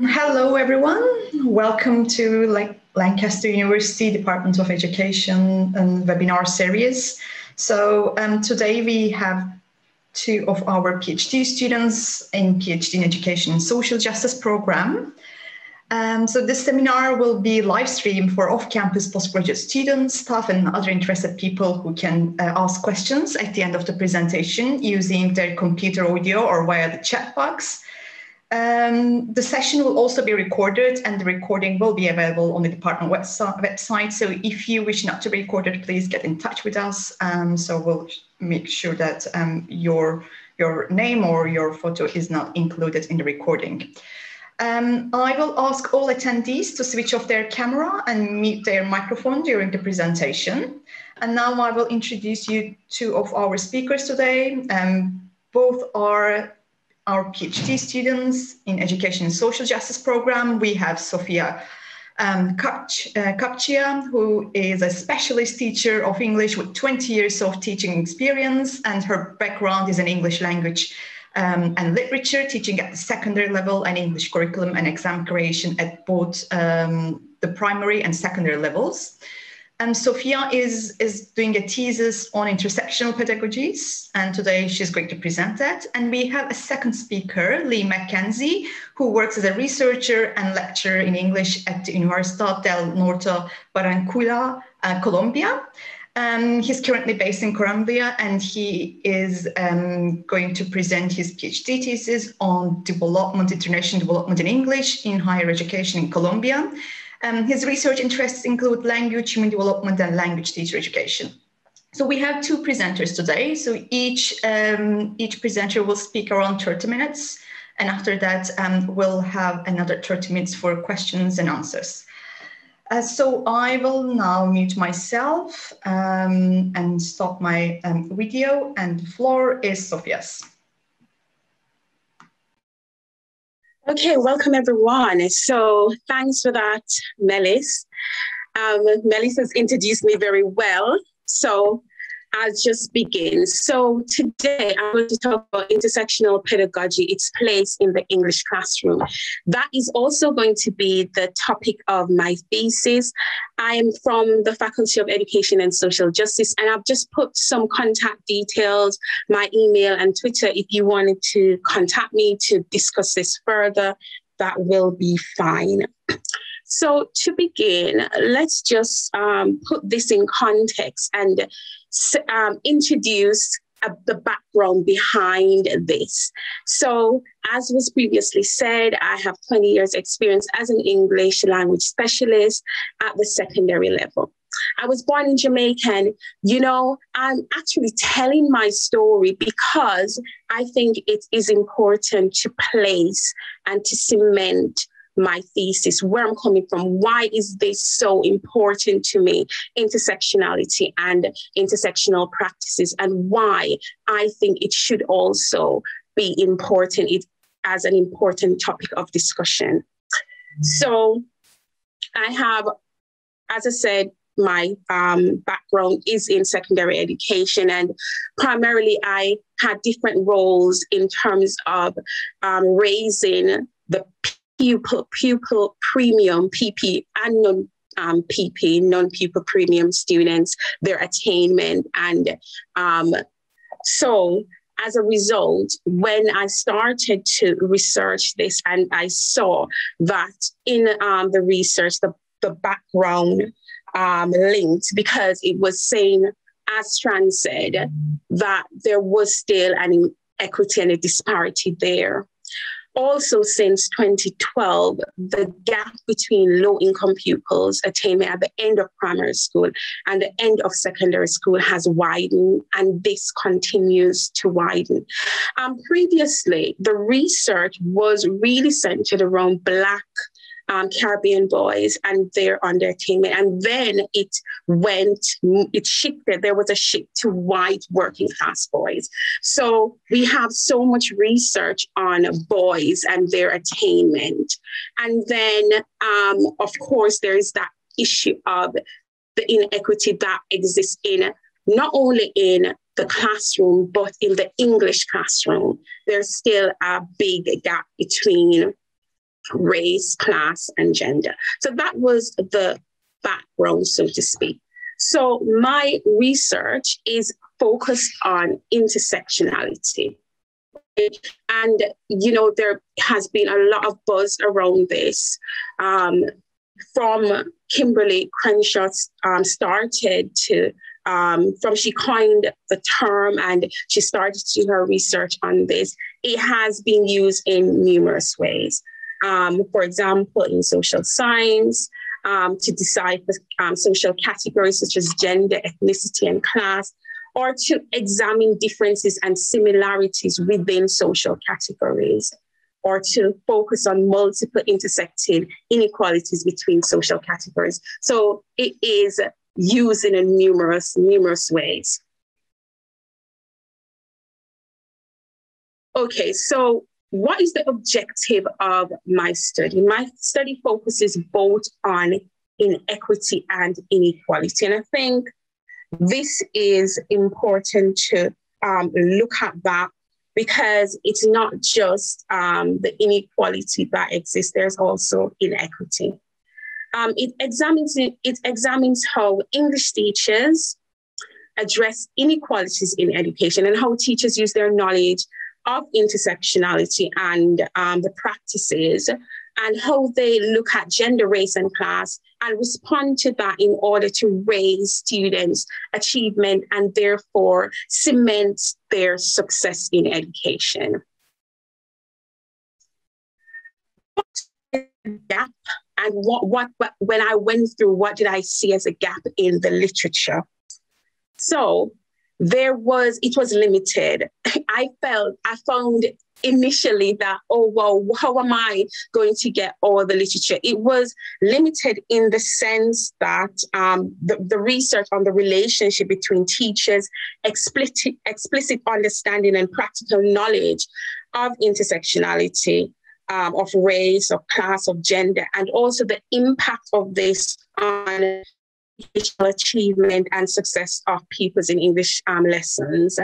Hello, everyone. Welcome to Lancaster University Department of Education and webinar series. So um, today we have two of our PhD students in PhD in Education and Social Justice program. Um, so this seminar will be live streamed for off-campus postgraduate students, staff, and other interested people who can uh, ask questions at the end of the presentation using their computer audio or via the chat box. Um, the session will also be recorded and the recording will be available on the department website. So if you wish not to be recorded, please get in touch with us. Um, so we'll make sure that um, your, your name or your photo is not included in the recording. Um, I will ask all attendees to switch off their camera and mute their microphone during the presentation. And now I will introduce you two of our speakers today. Um, both are our PhD students in Education and Social Justice program. We have Sophia um, uh, who is a specialist teacher of English with 20 years of teaching experience, and her background is in English language um, and literature, teaching at the secondary level and English curriculum and exam creation at both um, the primary and secondary levels. Um, Sophia is, is doing a thesis on intersectional pedagogies, and today she's going to present that. And we have a second speaker, Lee Mackenzie, who works as a researcher and lecturer in English at the Universidad del Norte Barranquilla, uh, Colombia. Um, he's currently based in Colombia and he is um, going to present his PhD thesis on development, international development in English in higher education in Colombia. Um, his research interests include language, human development, and language teacher education. So we have two presenters today. So each, um, each presenter will speak around 30 minutes. And after that, um, we'll have another 30 minutes for questions and answers. Uh, so I will now mute myself um, and stop my um, video and the floor is Sophia's. Okay, welcome everyone. So thanks for that, Melis. Um, Melis has introduced me very well. So I'll just begin. So today I'm going to talk about intersectional pedagogy, its place in the English classroom. That is also going to be the topic of my thesis. I am from the Faculty of Education and Social Justice, and I've just put some contact details, my email and Twitter. If you wanted to contact me to discuss this further, that will be fine. So, to begin, let's just um, put this in context and um, introduce uh, the background behind this. So, as was previously said, I have 20 years' experience as an English language specialist at the secondary level. I was born in Jamaica, and you know, I'm actually telling my story because I think it is important to place and to cement my thesis, where I'm coming from, why is this so important to me, intersectionality and intersectional practices, and why I think it should also be important it, as an important topic of discussion. So I have, as I said, my um, background is in secondary education, and primarily I had different roles in terms of um, raising the pupil, pupil premium PP and non um, PP, non-pupil premium students, their attainment. And um, so as a result, when I started to research this and I saw that in um, the research, the, the background um, linked because it was saying, as Strand said, that there was still an equity and a disparity there also since 2012, the gap between low income pupils attainment at the end of primary school and the end of secondary school has widened, and this continues to widen. Um, previously, the research was really centered around Black um, Caribbean boys and their undertainment. And then it went, it shifted. There was a shift to white working class boys. So we have so much research on boys and their attainment. And then, um, of course, there is that issue of the inequity that exists in not only in the classroom, but in the English classroom. There's still a big gap between race, class, and gender. So that was the background, so to speak. So my research is focused on intersectionality. And, you know, there has been a lot of buzz around this. Um, from Kimberlé Crenshaw um, started to, um, from she coined the term and she started to do her research on this, it has been used in numerous ways. Um, for example, in social science, um, to decipher um, social categories such as gender, ethnicity, and class, or to examine differences and similarities within social categories, or to focus on multiple intersecting inequalities between social categories. So it is used in numerous, numerous ways. Okay, so what is the objective of my study? My study focuses both on inequity and inequality. And I think this is important to um, look at that because it's not just um, the inequality that exists, there's also inequity. Um, it, examines, it examines how English teachers address inequalities in education and how teachers use their knowledge of intersectionality and um, the practices and how they look at gender, race, and class and respond to that in order to raise students' achievement and therefore cement their success in education. Gap and what, what, what when I went through, what did I see as a gap in the literature? So there was it was limited. I felt i found initially that oh well how am i going to get all the literature? It was limited in the sense that um, the, the research on the relationship between teachers explicit explicit understanding and practical knowledge of intersectionality um, of race of class of gender and also the impact of this on achievement and success of pupils in English um, lessons.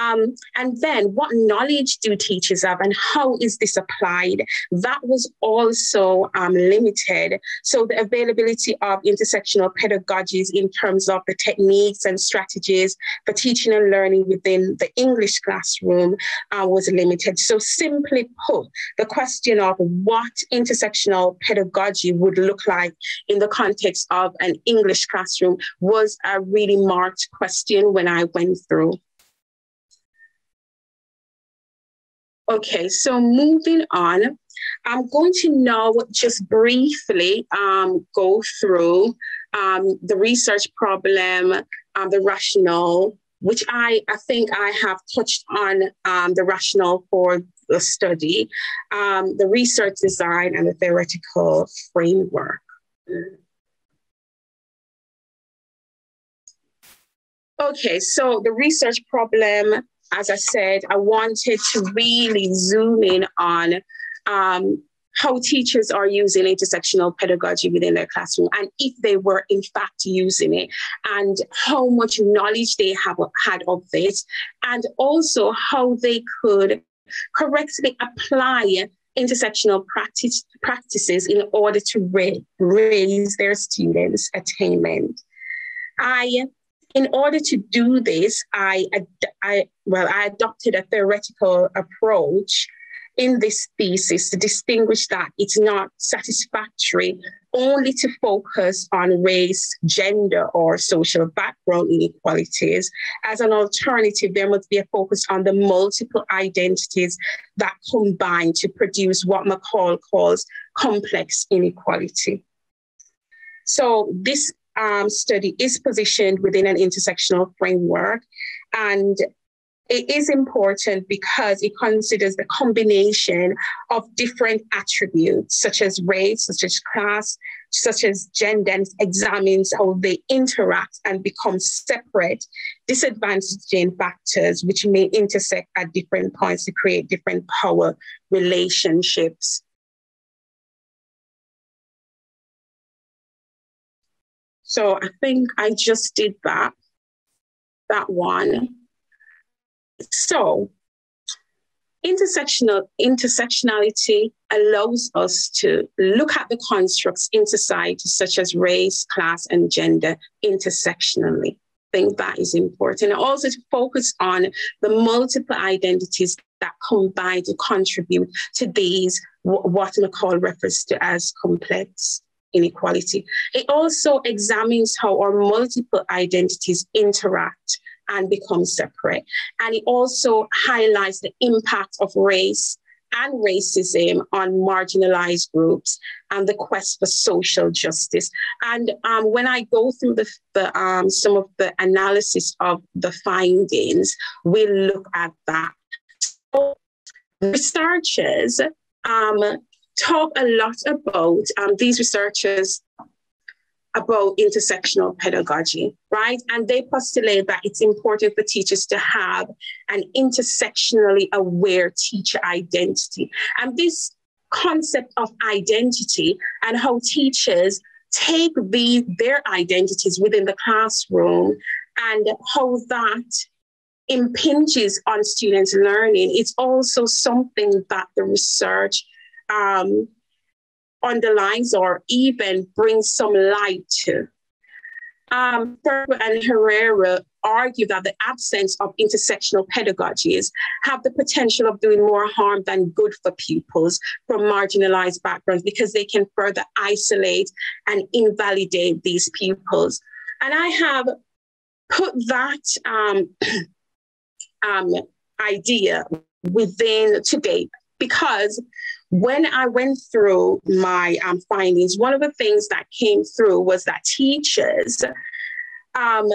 Um, and then what knowledge do teachers have and how is this applied? That was also um, limited. So the availability of intersectional pedagogies in terms of the techniques and strategies for teaching and learning within the English classroom uh, was limited. So simply put, the question of what intersectional pedagogy would look like in the context of an English classroom was a really marked question when I went through. Okay, so moving on, I'm going to now just briefly um, go through um, the research problem, um, the rationale, which I, I think I have touched on um, the rationale for the study, um, the research design, and the theoretical framework. Okay, so the research problem, as I said, I wanted to really zoom in on um, how teachers are using intersectional pedagogy within their classroom and if they were in fact using it and how much knowledge they have had of this and also how they could correctly apply intersectional practice, practices in order to raise their students' attainment. I in order to do this, I, I well, I adopted a theoretical approach in this thesis to distinguish that it's not satisfactory only to focus on race, gender, or social background inequalities. As an alternative, there must be a focus on the multiple identities that combine to produce what McCall calls complex inequality. So this um, study is positioned within an intersectional framework. And it is important because it considers the combination of different attributes, such as race, such as class, such as gender, and examines how they interact and become separate disadvantaging factors, which may intersect at different points to create different power relationships. So I think I just did that, that one. So Intersectional intersectionality allows us to look at the constructs in society, such as race, class, and gender, intersectionally. I think that is important. And also to focus on the multiple identities that combine to contribute to these, what McCall refers to as complex inequality. It also examines how our multiple identities interact and become separate. And it also highlights the impact of race and racism on marginalized groups and the quest for social justice. And um, when I go through the, the um, some of the analysis of the findings, we look at that. So researchers um, talk a lot about um, these researchers about intersectional pedagogy, right? And they postulate that it's important for teachers to have an intersectionally aware teacher identity. And this concept of identity and how teachers take the, their identities within the classroom and how that impinges on students' learning, it's also something that the research um, underlines or even brings some light to. Um, and Herrera argue that the absence of intersectional pedagogies have the potential of doing more harm than good for pupils from marginalized backgrounds because they can further isolate and invalidate these pupils. And I have put that um, um, idea within today because when I went through my um, findings, one of the things that came through was that teachers um,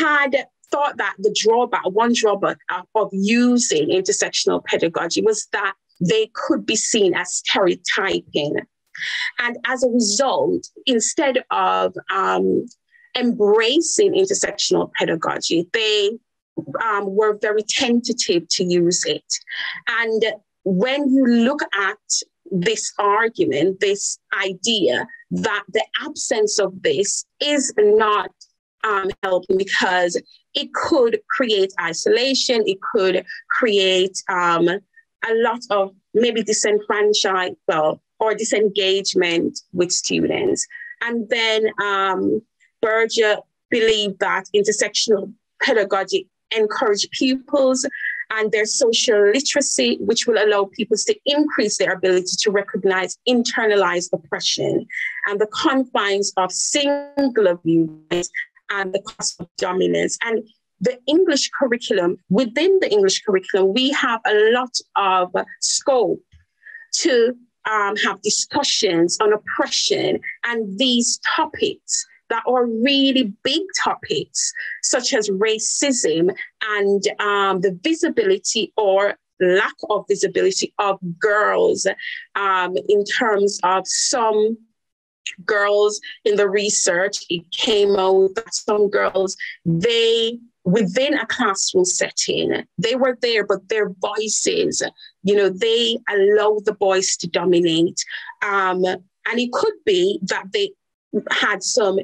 had thought that the drawback, one drawback of, using intersectional pedagogy was that they could be seen as stereotyping. And as a result, instead of um, embracing intersectional pedagogy, they um, were very tentative to use it. And when you look at this argument, this idea that the absence of this is not um, helping because it could create isolation, it could create um, a lot of maybe disenfranchised, well, or disengagement with students. And then um, Berger believed that intersectional pedagogy encourage pupils and their social literacy, which will allow pupils to increase their ability to recognize internalized oppression and the confines of singular viewpoints and the cost of dominance. And the English curriculum, within the English curriculum, we have a lot of scope to um, have discussions on oppression and these topics that are really big topics, such as racism and um, the visibility or lack of visibility of girls um, in terms of some girls in the research. It came out that some girls they within a classroom setting they were there but their voices you know they allow the boys to dominate. Um, and it could be that they had some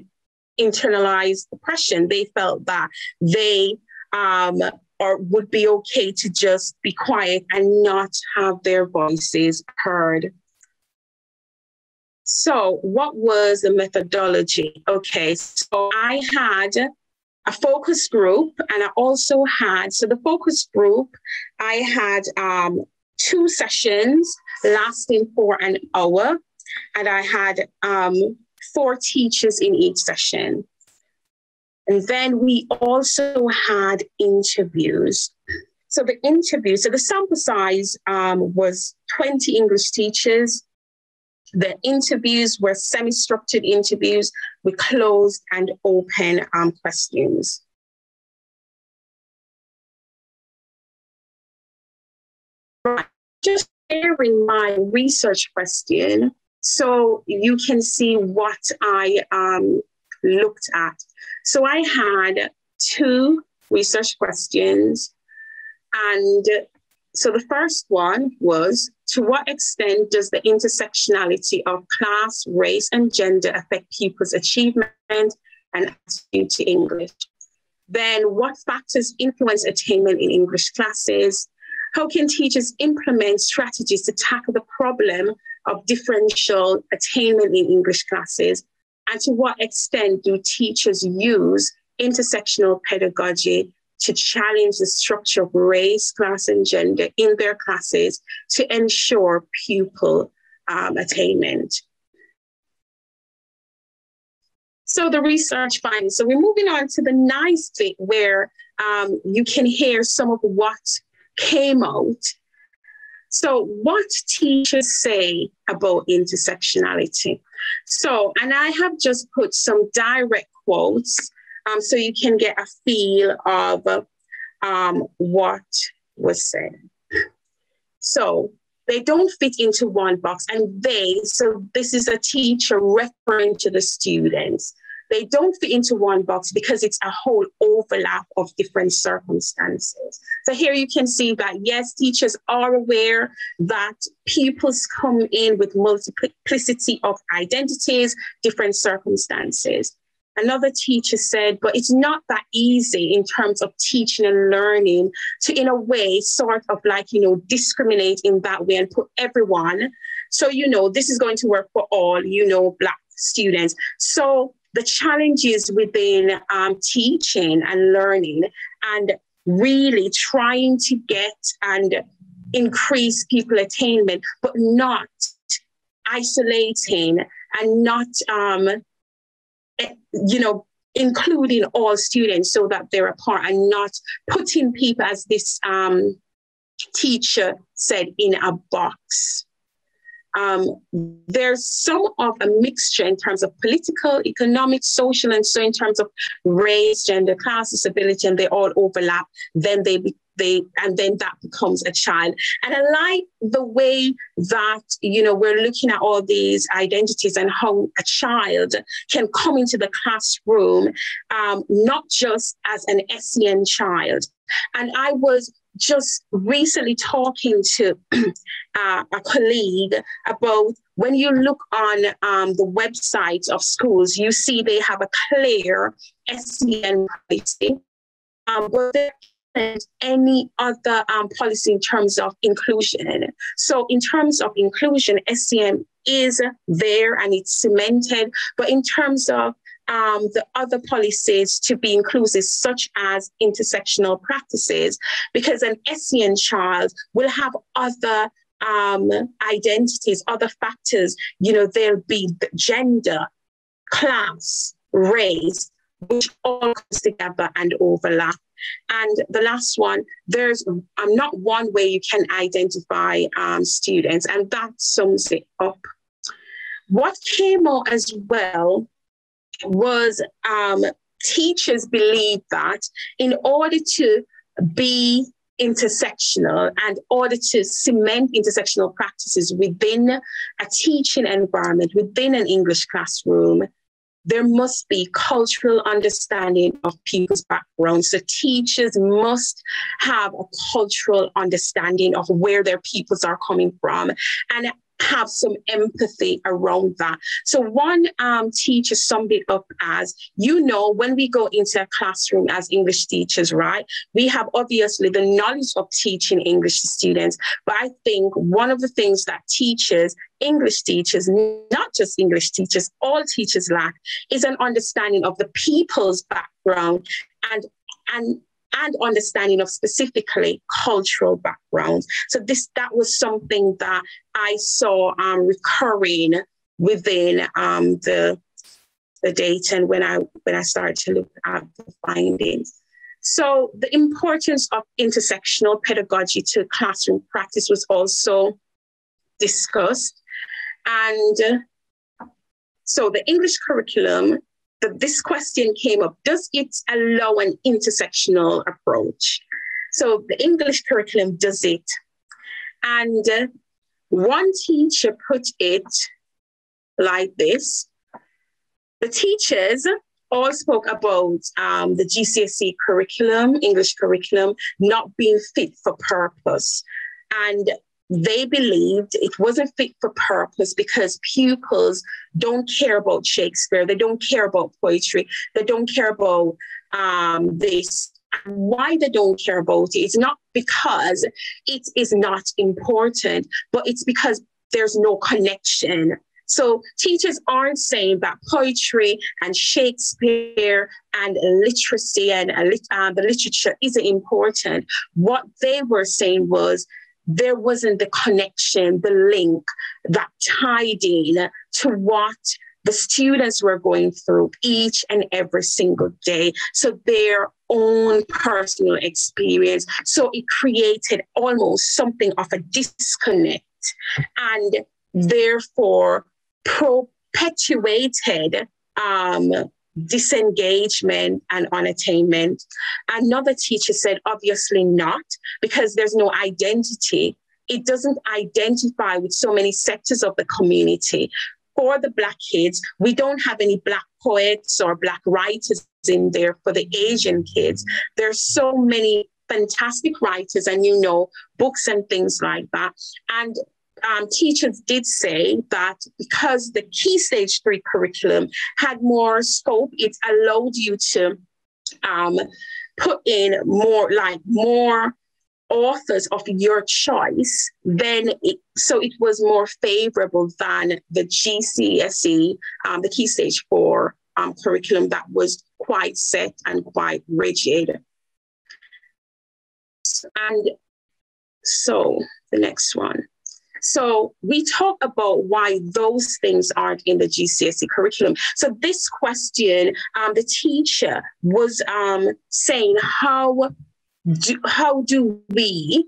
internalized oppression. They felt that they um, or would be okay to just be quiet and not have their voices heard. So, what was the methodology? Okay, so I had a focus group, and I also had so the focus group. I had um, two sessions lasting for an hour, and I had um, four teachers in each session. And then we also had interviews. So the interview, so the sample size um, was 20 English teachers. The interviews were semi-structured interviews with closed and open um, questions. Right. Just sharing my research question so you can see what I um, looked at. So I had two research questions. And so the first one was To what extent does the intersectionality of class, race, and gender affect pupils' achievement and attitude to English? Then, what factors influence attainment in English classes? How can teachers implement strategies to tackle the problem of differential attainment in English classes? And to what extent do teachers use intersectional pedagogy to challenge the structure of race, class, and gender in their classes to ensure pupil um, attainment? So the research findings. So we're moving on to the nice bit where um, you can hear some of what came out. So what teachers say about intersectionality. So, and I have just put some direct quotes um, so you can get a feel of um, what was said. So they don't fit into one box and they, so this is a teacher referring to the students. They don't fit into one box because it's a whole overlap of different circumstances. So here you can see that yes, teachers are aware that pupils come in with multiplicity of identities, different circumstances. Another teacher said, but it's not that easy in terms of teaching and learning to, in a way, sort of like, you know, discriminate in that way and put everyone. So, you know, this is going to work for all, you know, Black students. So the challenges within um, teaching and learning and really trying to get and increase people attainment, but not isolating and not, um, eh, you know, including all students so that they're apart and not putting people, as this um, teacher said, in a box um, there's some of a mixture in terms of political, economic, social, and so in terms of race, gender, class, disability, and they all overlap. Then they they and then that becomes a child. And I like the way that you know we're looking at all these identities and how a child can come into the classroom, um, not just as an SEN child. And I was just recently talking to uh, a colleague about when you look on um, the websites of schools, you see they have a clear SEN policy, um, but there isn't any other um, policy in terms of inclusion. So, in terms of inclusion, SEN is there and it's cemented, but in terms of um, the other policies to be inclusive, such as intersectional practices, because an SEN child will have other um, identities, other factors. You know, there'll be gender, class, race, which all comes together and overlap. And the last one, there's um, not one way you can identify um, students, and that sums it up. What came out as well was um, teachers believe that in order to be intersectional and order to cement intersectional practices within a teaching environment, within an English classroom, there must be cultural understanding of people's backgrounds. So teachers must have a cultural understanding of where their peoples are coming from. And have some empathy around that. So one um, teacher summed it up as, you know, when we go into a classroom as English teachers, right, we have obviously the knowledge of teaching English to students, but I think one of the things that teachers English teachers, not just English teachers, all teachers lack is an understanding of the people's background and and and understanding of specifically cultural backgrounds. So this that was something that I saw um, recurring within um, the the data and when I when I started to look at the findings. So the importance of intersectional pedagogy to classroom practice was also discussed. And so the English curriculum that this question came up does it allow an intersectional approach? So the English curriculum does it. And uh, one teacher put it like this the teachers all spoke about um, the GCSE curriculum, English curriculum, not being fit for purpose. And they believed it wasn't fit for purpose because pupils don't care about Shakespeare, they don't care about poetry, they don't care about um, this why they don't care about it is not because it is not important, but it's because there's no connection. So teachers aren't saying that poetry and Shakespeare and literacy and uh, the literature isn't important. What they were saying was there wasn't the connection, the link that tied in to what the students were going through each and every single day. So their own personal experience. So it created almost something of a disconnect and therefore perpetuated um, disengagement and unattainment. Another teacher said, obviously not, because there's no identity. It doesn't identify with so many sectors of the community. For the Black kids, we don't have any Black poets or Black writers in there for the Asian kids. There's so many fantastic writers, and you know, books and things like that. And um, teachers did say that because the key stage three curriculum had more scope, it allowed you to um, put in more like more authors of your choice, then it, so it was more favorable than the GCSE, um, the key stage four um, curriculum that was quite set and quite rigid. And so the next one. So we talk about why those things aren't in the GCSE curriculum. So this question, um, the teacher was um, saying, how do, how do we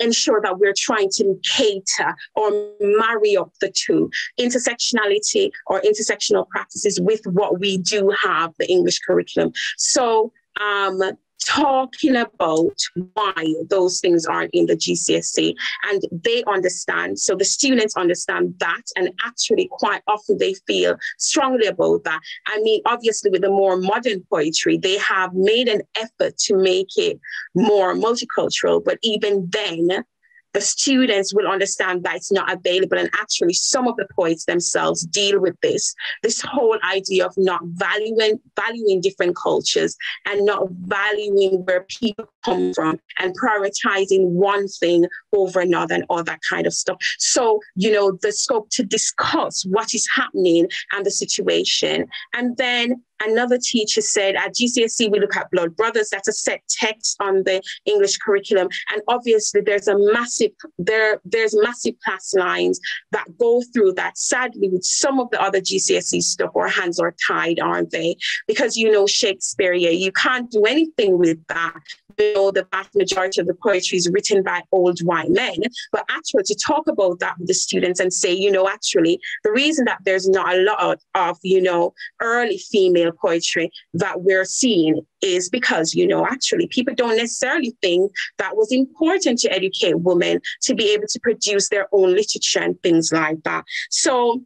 ensure that we're trying to cater or marry up the two intersectionality or intersectional practices with what we do have the English curriculum. So um, talking about why those things aren't in the GCSE and they understand. So the students understand that, and actually, quite often they feel strongly about that. I mean, obviously, with the more modern poetry, they have made an effort to make it more multicultural, but even then, the students will understand that it's not available. And actually, some of the poets themselves deal with this this whole idea of not valuing valuing different cultures and not valuing where people come from and prioritizing one thing over another and all that kind of stuff. So, you know, the scope to discuss what is happening and the situation. And then Another teacher said at GCSE, we look at Blood Brothers, that's a set text on the English curriculum. And obviously there's a massive, there, there's massive class lines that go through that. Sadly, with some of the other GCSE stuff, our hands are tied, aren't they? Because you know Shakespeare, you can't do anything with that know the vast majority of the poetry is written by old white men. But actually, to talk about that with the students and say, you know, actually, the reason that there's not a lot of, you know, early female poetry that we're seeing is because, you know, actually, people don't necessarily think that was important to educate women to be able to produce their own literature and things like that. So,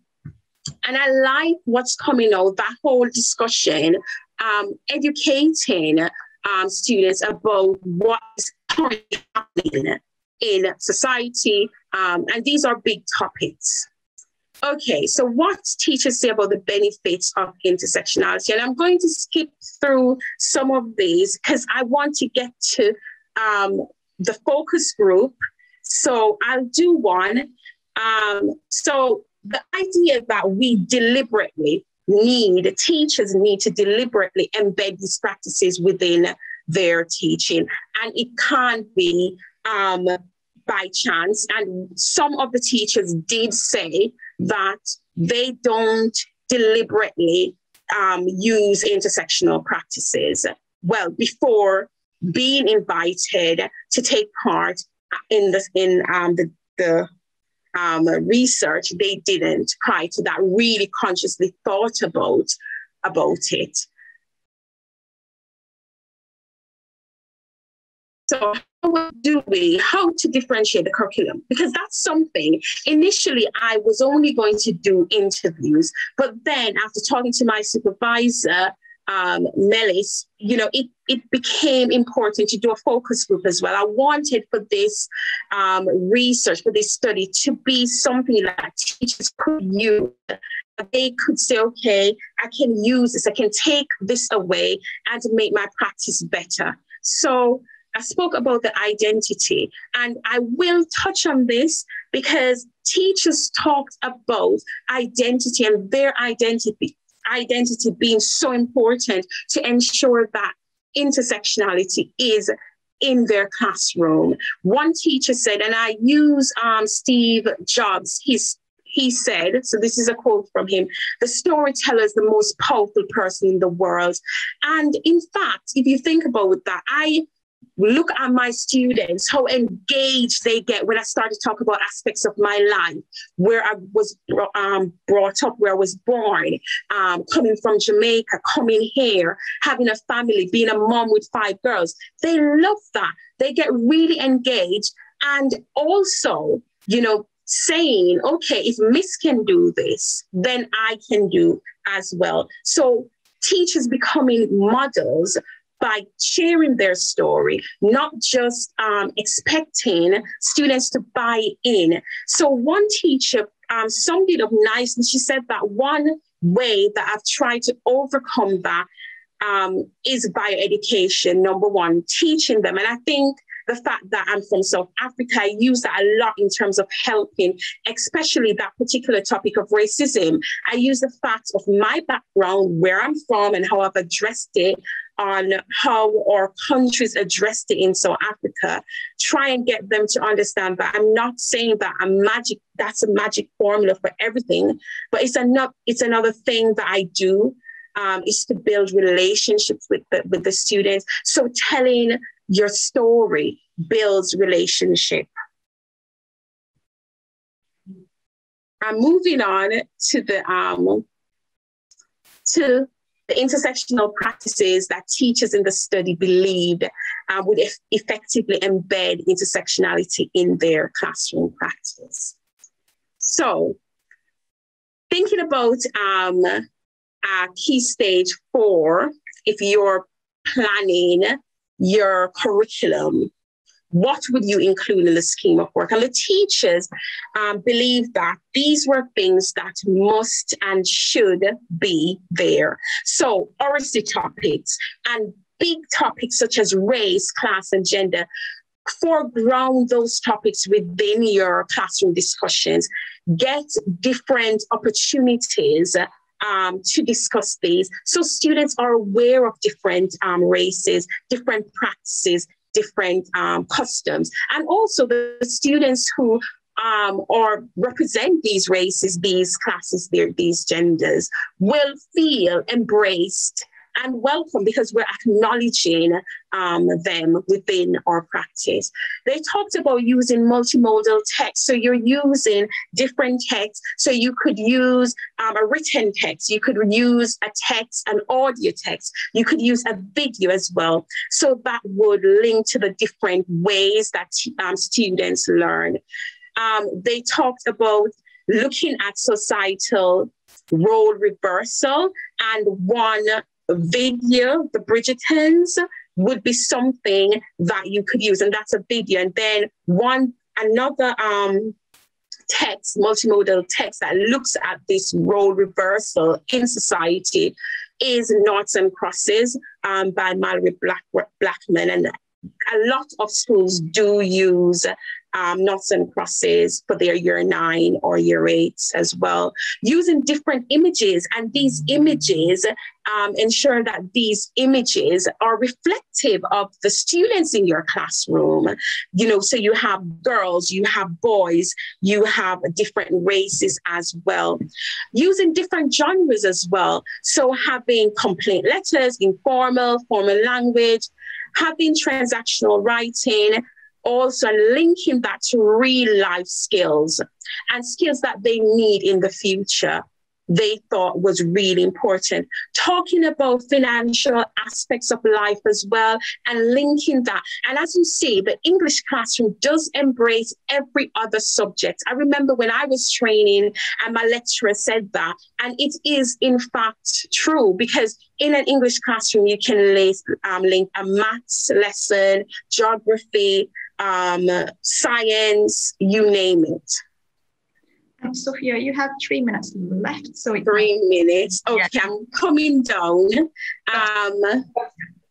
and I like what's coming out, that whole discussion, um, educating um, students about what is currently happening in society. Um, and these are big topics. Okay, so what teachers say about the benefits of intersectionality? And I'm going to skip through some of these because I want to get to um, the focus group. So I'll do one. Um, so the idea that we deliberately need, teachers need to deliberately embed these practices within their teaching. And it can't be um, by chance. And some of the teachers did say that they don't deliberately um, use intersectional practices. Well, before being invited to take part in the in um, the, the um, research, they didn't prior to that really consciously thought about, about it. So how do we, how to differentiate the curriculum? Because that's something, initially I was only going to do interviews, but then after talking to my supervisor, um, Melis, you know, it, it became important to do a focus group as well. I wanted for this um, research, for this study to be something that teachers could use. They could say, okay, I can use this, I can take this away and make my practice better. So I spoke about the identity, and I will touch on this because teachers talked about identity and their identity identity being so important to ensure that intersectionality is in their classroom. One teacher said, and I use um, Steve Jobs, his he said, so this is a quote from him the storyteller is the most powerful person in the world. And in fact, if you think about that, I look at my students, how engaged they get when I start to talk about aspects of my life, where I was um, brought up, where I was born, um, coming from Jamaica, coming here, having a family, being a mom with five girls. They love that. They get really engaged. And also, you know, saying, okay, if Miss can do this, then I can do as well. So teachers becoming models by sharing their story, not just um, expecting students to buy in. So one teacher um, summed it up nicely. She said that one way that I've tried to overcome that um, is by education, number one, teaching them. And I think the fact that I'm from South Africa, I use that a lot in terms of helping, especially that particular topic of racism. I use the fact of my background, where I'm from, and how I've addressed it on how our countries addressed it in South Africa, try and get them to understand that I'm not saying that a magic, that's a magic formula for everything, but it's another, it's another thing that I do um, is to build relationships with the, with the students. So telling your story builds relationship. I'm moving on to the um, to the intersectional practices that teachers in the study believed uh, would eff- effectively embed intersectionality in their classroom practice. So, thinking about um, uh, key stage four, if you're planning your curriculum what would you include in the scheme of work? And the teachers um, believe that these were things that must and should be there. So, oracy topics and big topics such as race, class, and gender foreground those topics within your classroom discussions. Get different opportunities um, to discuss these so students are aware of different um, races, different practices, different um, customs. And also the students who um, or represent these races, these classes, these genders will feel embraced and welcome because we're acknowledging um, them within our practice. They talked about using multimodal text. So you're using different texts. So you could use um, a written text, you could use a text, an audio text, you could use a video as well. So that would link to the different ways that um, students learn. Um, they talked about looking at societal role reversal and one video, the Bridgertons, would be something that you could use, and that's a video. And then one another um, text, multimodal text that looks at this role reversal in society is Noughts and Crosses um, by Malorie Black- Blackman. And a lot of schools do use um, noughts and crosses for their year nine or year eight as well, using different images. And these images um, ensure that these images are reflective of the students in your classroom. You know, so you have girls, you have boys, you have different races as well, using different genres as well. So having complaint letters, informal, formal language, having transactional writing, also linking that to real life skills and skills that they need in the future they thought was really important. Talking about financial aspects of life as well and linking that. And as you see, the English classroom does embrace every other subject. I remember when I was training and my lecturer said that, and it is in fact true because in an English classroom, you can link, um, link a maths lesson, geography, um, science, you name it. Um, Sophia, you have three minutes left. So three minutes. Okay. I'm coming down. Um,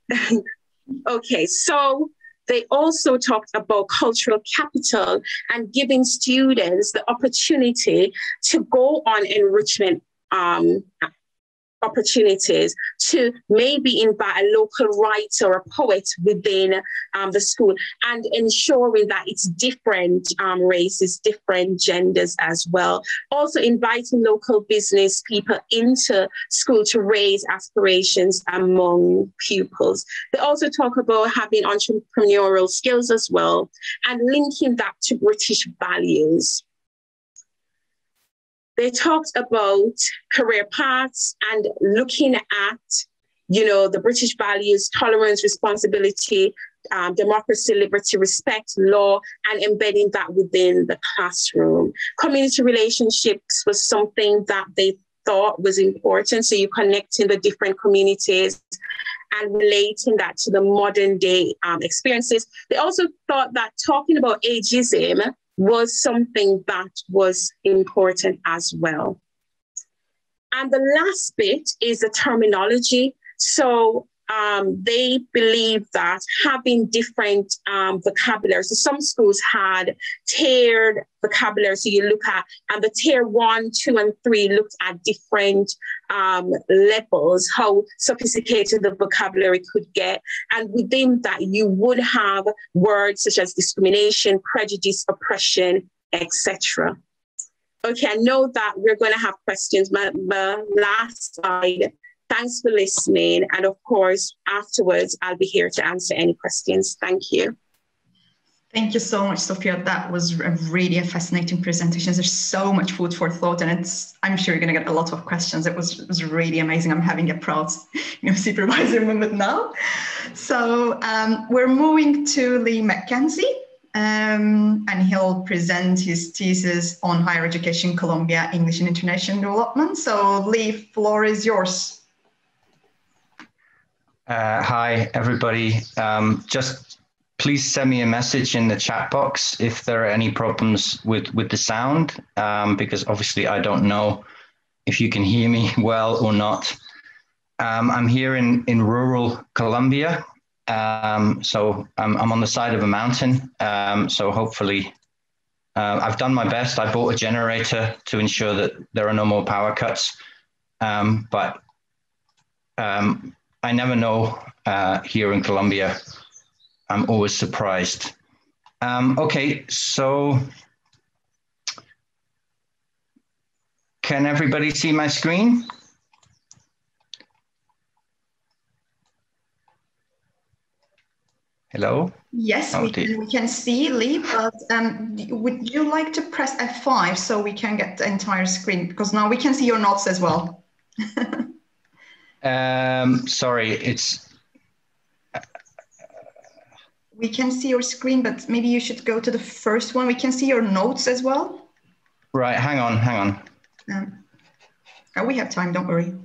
okay, so they also talked about cultural capital and giving students the opportunity to go on enrichment um, opportunities to maybe invite a local writer or a poet within um, the school and ensuring that it's different um, races, different genders as well. Also inviting local business people into school to raise aspirations among pupils. They also talk about having entrepreneurial skills as well and linking that to British values. They talked about career paths and looking at, you know, the British values, tolerance, responsibility, um, democracy, liberty, respect, law, and embedding that within the classroom. Community relationships was something that they thought was important. So you connecting the different communities and relating that to the modern day um, experiences. They also thought that talking about ageism was something that was important as well. And the last bit is the terminology. So um, they believe that having different um, vocabulary, so some schools had tiered vocabulary. So you look at, and the tier one, two, and three looked at different um, levels, how sophisticated the vocabulary could get. And within that, you would have words such as discrimination, prejudice, oppression, etc. Okay, I know that we're going to have questions. My, my last slide Thanks for listening. And of course, afterwards, I'll be here to answer any questions. Thank you. Thank you so much, Sophia. That was a really a fascinating presentation. There's so much food for thought, and it's I'm sure you're going to get a lot of questions. It was, it was really amazing. I'm having a proud you know, supervisor moment now. So um, we're moving to Lee Mackenzie, um, and he'll present his thesis on higher education, Colombia, English and international development. So Lee, floor is yours. Uh, hi, everybody. Um, just please send me a message in the chat box if there are any problems with, with the sound, um, because obviously I don't know if you can hear me well or not. Um, I'm here in, in rural Colombia. Um, so I'm, I'm on the side of a mountain. Um, so hopefully uh, I've done my best. I bought a generator to ensure that there are no more power cuts. Um, but um, I never know uh, here in Colombia. I'm always surprised. Um, okay, so can everybody see my screen? Hello? Yes, oh, we, can, we can see Lee, but um, would you like to press F5 so we can get the entire screen? Because now we can see your notes as well. Um, sorry, it's. We can see your screen, but maybe you should go to the first one. We can see your notes as well. Right, hang on, hang on. Um, oh, we have time, don't worry.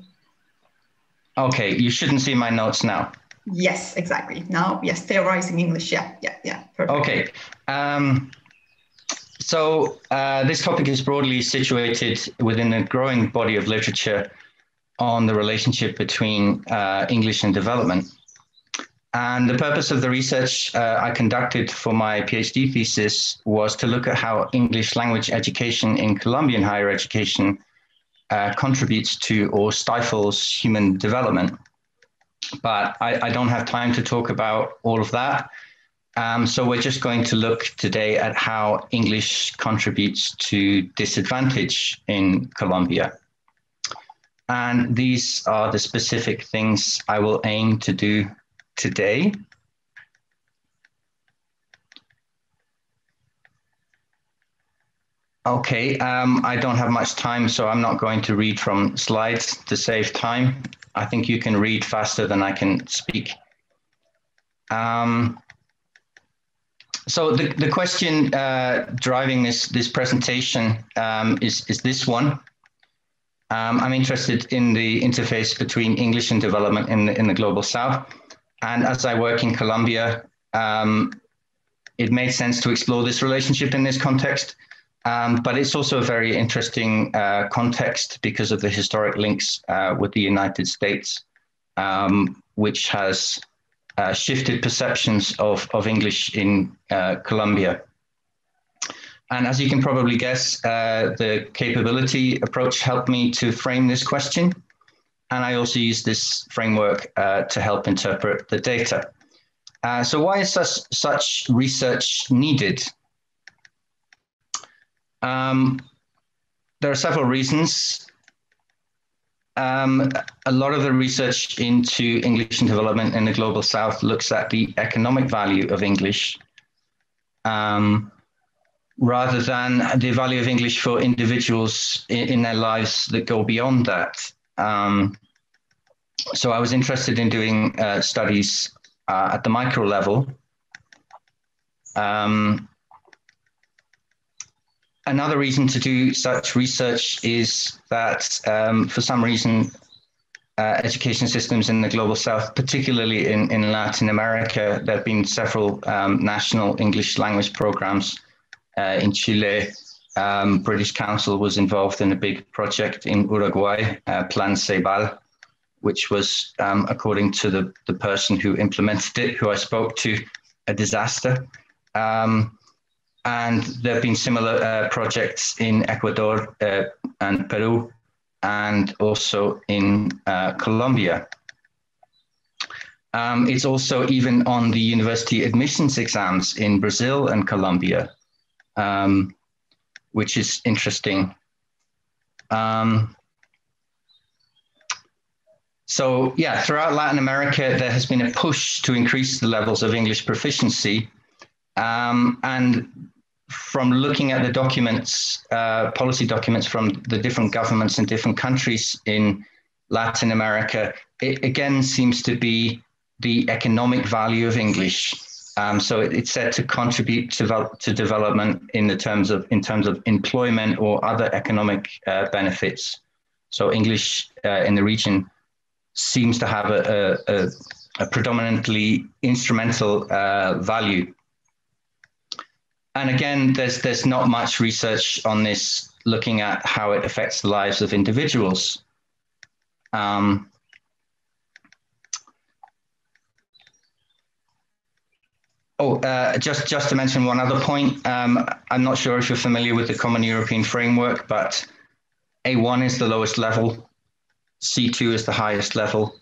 Okay, you shouldn't see my notes now. Yes, exactly. Now, yes, theorizing English. Yeah, yeah, yeah. Perfect. Okay. Um, so uh, this topic is broadly situated within a growing body of literature on the relationship between uh, English and development. And the purpose of the research uh, I conducted for my PhD thesis was to look at how English language education in Colombian higher education uh, contributes to or stifles human development. But I, I, don't have time to talk about all of that. Um, so we're just going to look today at how English contributes to disadvantage in Colombia. And these are the specific things I will aim to do today. Okay, um, I don't have much time, so I'm not going to read from slides to save time. I think you can read faster than I can speak. Um, so the, the question uh, driving this, this presentation um, is, is this one. Um, I'm interested in the interface between English and development in the, in the Global South. And as I work in Colombia, um, it made sense to explore this relationship in this context. Um, but it's also a very interesting uh, context because of the historic links uh, with the United States, um, which has uh, shifted perceptions of, of English in uh, Colombia. And as you can probably guess, uh, the capability approach helped me to frame this question. And I also use this framework uh, to help interpret the data. so why is such, such research needed? Um, there are several reasons. Um, a lot of the research into English and development in the global south looks at the economic value of English um, rather than the value of English for individuals in, in their lives that go beyond that. Um, so I was interested in doing uh, studies uh, at the micro level. Um, another reason to do such research is that um, for some reason, uh, education systems in the global south, particularly in, in Latin America, there have been several um, national English language programs uh, in Chile. Um, British Council was involved in a big project in Uruguay, uh, Plan Ceibal, which was, um, according to the, the person who implemented it, who I spoke to, a disaster. Um, and there have been similar uh, projects in Ecuador uh, and Peru, and also in uh, Colombia. Um, it's also even on the university admissions exams in Brazil and Colombia, um, which is interesting. Um, so yeah, throughout Latin America, there has been a push to increase the levels of English proficiency. Um, and from looking at the documents, uh, policy documents from the different governments in different countries in Latin America, it again seems to be the economic value of English. Um, so it, it's said to contribute to, to development in the terms of in terms of employment or other economic uh, benefits. So English uh, in the region seems to have a, a, a predominantly instrumental uh, value and again, there's there's not much research on this looking at how it affects the lives of individuals. Um, oh, uh, just just to mention one other point. Um, I'm not sure if you're familiar with the Common European Framework, but A1 is the lowest level, C2 is the highest level,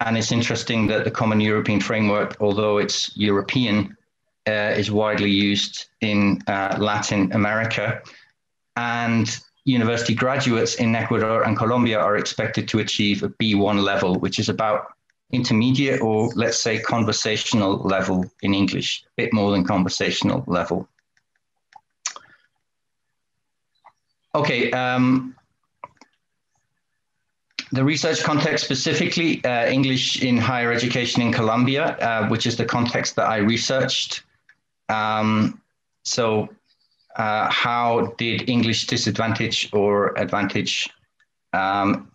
and it's interesting that the Common European Framework, although it's European, uh, is widely used in uh, Latin America. And university graduates in Ecuador and Colombia are expected to achieve a B1 level, which is about intermediate or let's say conversational level in English, a bit more than conversational level. Okay, um, the research context specifically, uh, English in higher education in Colombia, uh, which is the context that I researched. Um, so uh, how did English disadvantage or advantage um,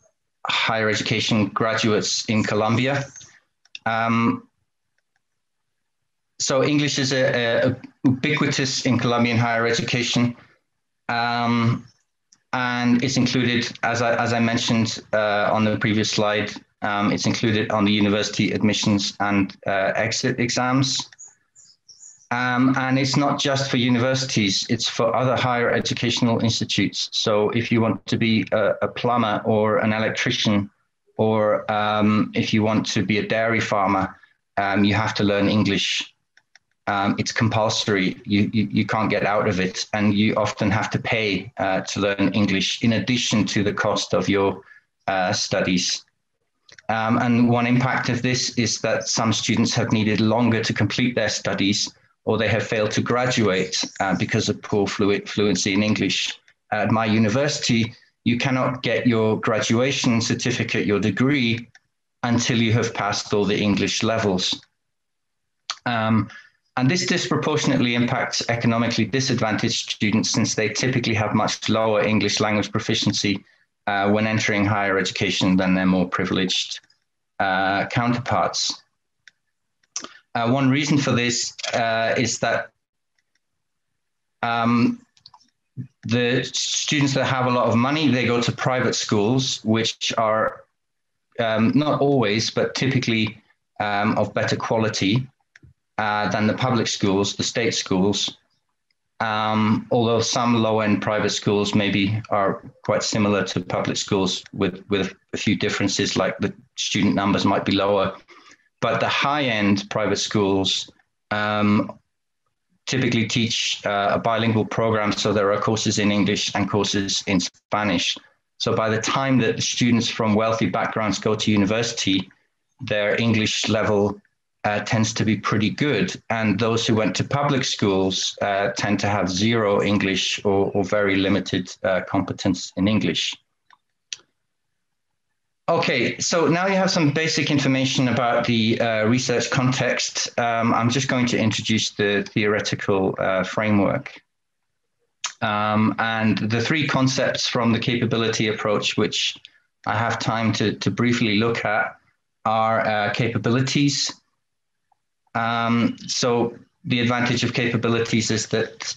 higher education graduates in Colombia? Um, so English is a, a, ubiquitous in Colombian higher education. Um, and it's included, as I, as I mentioned uh, on the previous slide, um, it's included on the university admissions and uh, exit exams. Um, and it's not just for universities, it's for other higher educational institutes. So if you want to be a, a plumber or an electrician, or um, if you want to be a dairy farmer, um, you have to learn English. Um, it's compulsory. You, you, you, can't get out of it. And you often have to pay uh, to learn English in addition to the cost of your uh, studies. Um, and one impact of this is that some students have needed longer to complete their studies or they have failed to graduate uh, because of poor fluency in English. at my university, you cannot get your graduation certificate, your degree, until you have passed all the English levels. Um, and this disproportionately impacts economically disadvantaged students since they typically have much lower English language proficiency uh, when entering higher education than their more privileged uh, counterparts. Uh, one reason for this uh, is that um, the students that have a lot of money, they go to private schools, which are um, not always, but typically um, of better quality uh, than the public schools, the state schools. Um, although some low-end private schools maybe are quite similar to public schools with, with a few differences, like the student numbers might be lower. But the high-end private schools um, typically teach uh, a bilingual program, so there are courses in English and courses in Spanish. So by the time that students from wealthy backgrounds go to university, their English level uh, tends to be pretty good. And those who went to public schools uh, tend to have zero English or, or very limited uh, competence in English. Okay, so now you have some basic information about the uh, research context. Um, I'm just going to introduce the theoretical uh, framework. Um, and the three concepts from the capability approach, which I have time to, to briefly look at, are uh, capabilities. Um, so the advantage of capabilities is that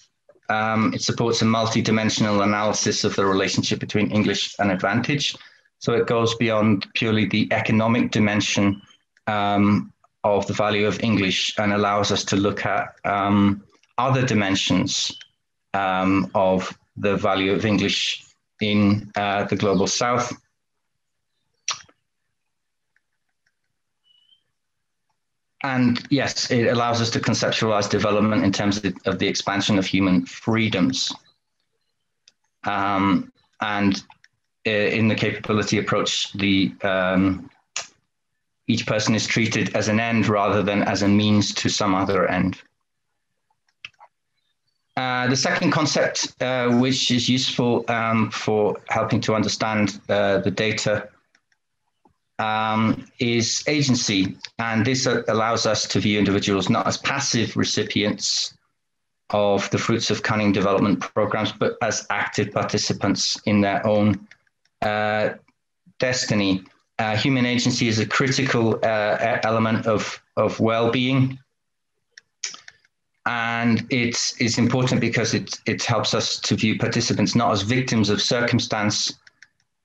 um, it supports a multi-dimensional analysis of the relationship between English and advantage. So it goes beyond purely the economic dimension um, of the value of English and allows us to look at um, other dimensions um, of the value of English in uh, the global south. And yes, it allows us to conceptualize development in terms of, the expansion of human freedoms. Um, and in the capability approach, the um, each person is treated as an end rather than as a means to some other end. Uh, the second concept, uh, which is useful um, for helping to understand uh, the data, um, is agency. And this allows us to view individuals not as passive recipients of the fruits of cunning development programs, but as active participants in their own uh, destiny. Uh, human agency is a critical uh, element of, of well-being. And it is important because it, it helps us to view participants not as victims of circumstance,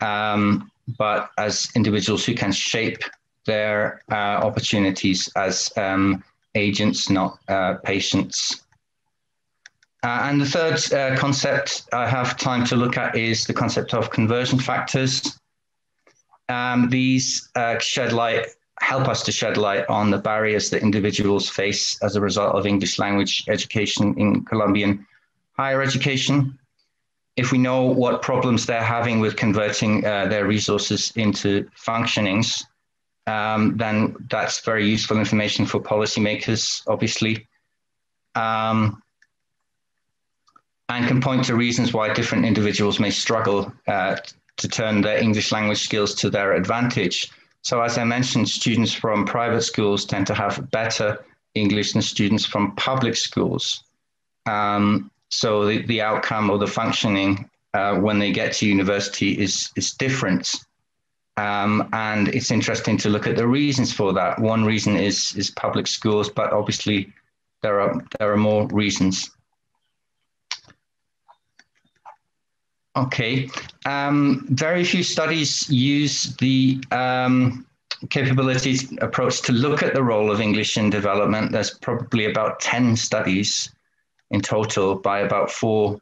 um, but as individuals who can shape their uh, opportunities as um, agents, not patients. Uh, and the third uh, concept I have time to look at is the concept of conversion factors. Um, these uh, shed light, help us to shed light on the barriers that individuals face as a result of English language education in Colombian higher education. If we know what problems they're having with converting uh, their resources into functionings, um, then that's very useful information for policymakers, obviously. Um, and can point to reasons why different individuals may struggle uh, to turn their English language skills to their advantage. So, as I mentioned, students from private schools tend to have better English than students from public schools. Um, so, the, the outcome or the functioning uh, when they get to university is, is different. Um, and it's interesting to look at the reasons for that. One reason is, is public schools, but obviously there are, there are more reasons. Okay. Um, very few studies use the um, capabilities approach to look at the role of English in development. There's probably about 10 studies in total by about four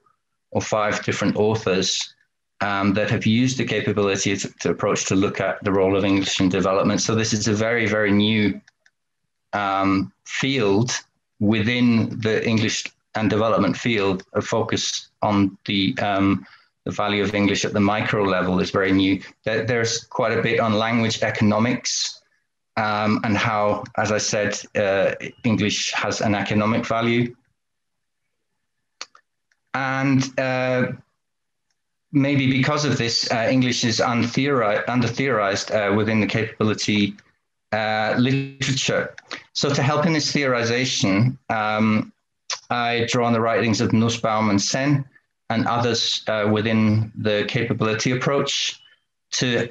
or five different authors um, that have used the capability to, to, approach to look at the role of English in development. So this is a very, very new um, field within the English and development field, a focus on the um, the value of English at the micro level is very new. there's quite a bit on language economics um, and how, as I said, uh, English has an economic value. And uh, maybe because of this, uh, English is under theorized uh, within the capability uh, literature. So to help in this theorization, um, I draw on the writings of Nussbaum and Sen and others uh, within the capability approach to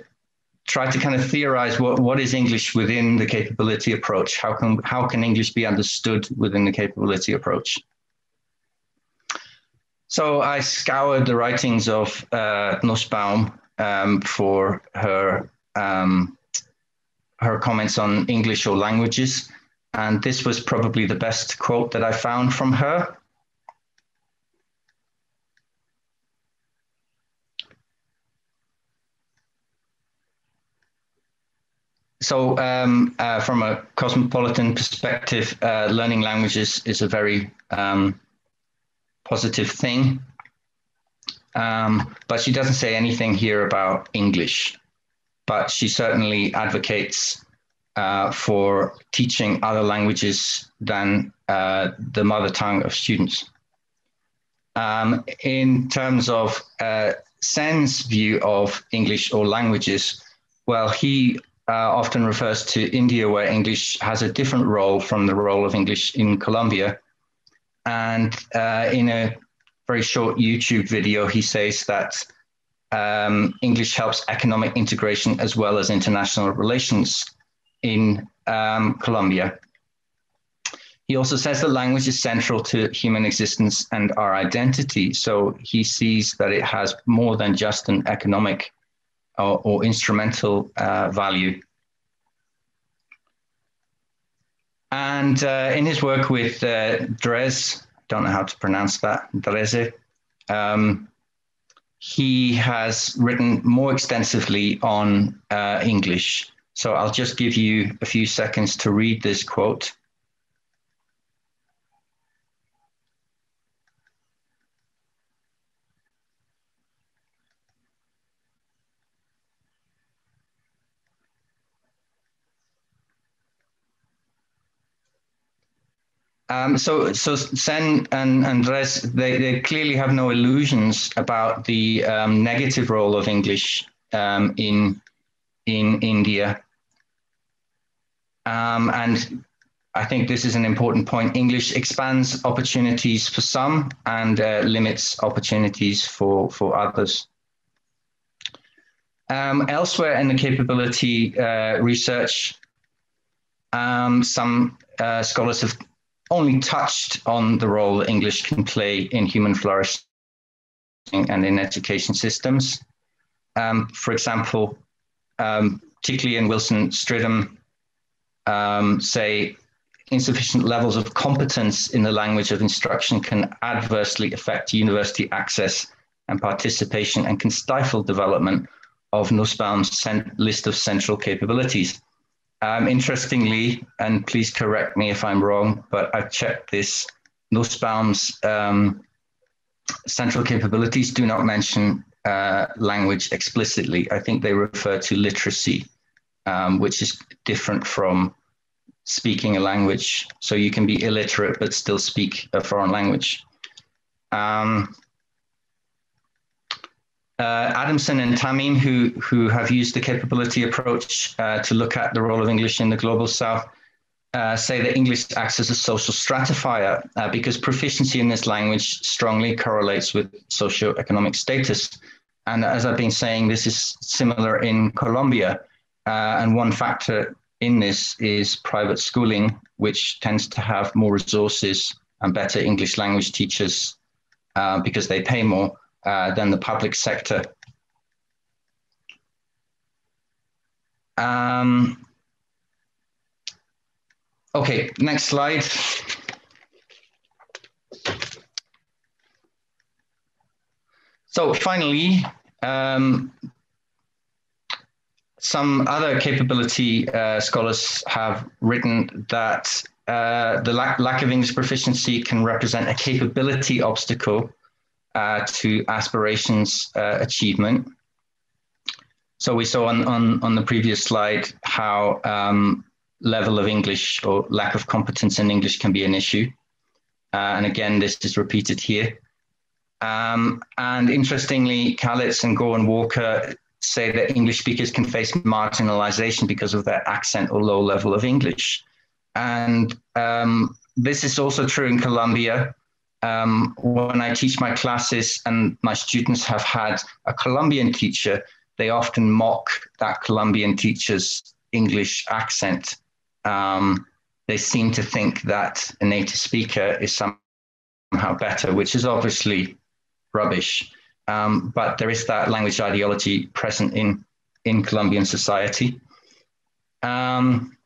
try to kind of theorize what, what is English within the capability approach? How can, how can English be understood within the capability approach? So I scoured the writings of uh, Nussbaum um, for her um, her comments on English or languages, and this was probably the best quote that I found from her. So, um, uh, from a cosmopolitan perspective, uh, learning languages is a very um, positive thing. Um, but she doesn't say anything here about English. But she certainly advocates uh, for teaching other languages than uh, the mother tongue of students. Um, in terms of uh, Sen's view of English or languages, well, he uh, often refers to India, where English has a different role from the role of English in Colombia. And uh, in a very short YouTube video, he says that um, English helps economic integration as well as international relations in um, Colombia. He also says that language is central to human existence and our identity. So he sees that it has more than just an economic or, or instrumental uh, value. And uh, in his work with uh, Drez, don't know how to pronounce that, Dreze, um, he has written more extensively on uh, English. So I'll just give you a few seconds to read this quote. Um, so, so Sen and Andres, they, they clearly have no illusions about the um, negative role of English um, in in India. Um, and I think this is an important point. English expands opportunities for some and uh, limits opportunities for for others. Um, elsewhere in the capability uh, research, um, some uh, scholars have only touched on the role English can play in human flourishing and in education systems. Um, for example, um, particularly in Wilson Strydom, um, say insufficient levels of competence in the language of instruction can adversely affect university access and participation and can stifle development of Nussbaum's list of central capabilities. Um, interestingly, and please correct me if I'm wrong, but I've checked this. Nussbaum's um, central capabilities do not mention uh, language explicitly. I think they refer to literacy, um, which is different from speaking a language. So you can be illiterate but still speak a foreign language. Um, uh, Adamson and Tamim, who, who have used the capability approach uh, to look at the role of English in the global south, uh, say that English acts as a social stratifier uh, because proficiency in this language strongly correlates with socioeconomic status. And as I've been saying, this is similar in Colombia. Uh, and one factor in this is private schooling, which tends to have more resources and better English language teachers uh, because they pay more uh, than the public sector. Um, okay, next slide. So finally, um, some other capability uh, scholars have written that uh, the lack, lack of English proficiency can represent a capability obstacle uh, to aspirations uh, achievement. So we saw on, on, on the previous slide how um, level of English or lack of competence in English can be an issue. Uh, and again, this is repeated here. Um, and interestingly, Calitz and Gore and Walker say that English speakers can face marginalization because of their accent or low level of English. And um, this is also true in Colombia. Um, when I teach my classes and my students have had a Colombian teacher, they often mock that Colombian teacher's English accent. Um, they seem to think that a native speaker is somehow better, which is obviously rubbish. Um, but there is that language ideology present in, in Colombian society. Um,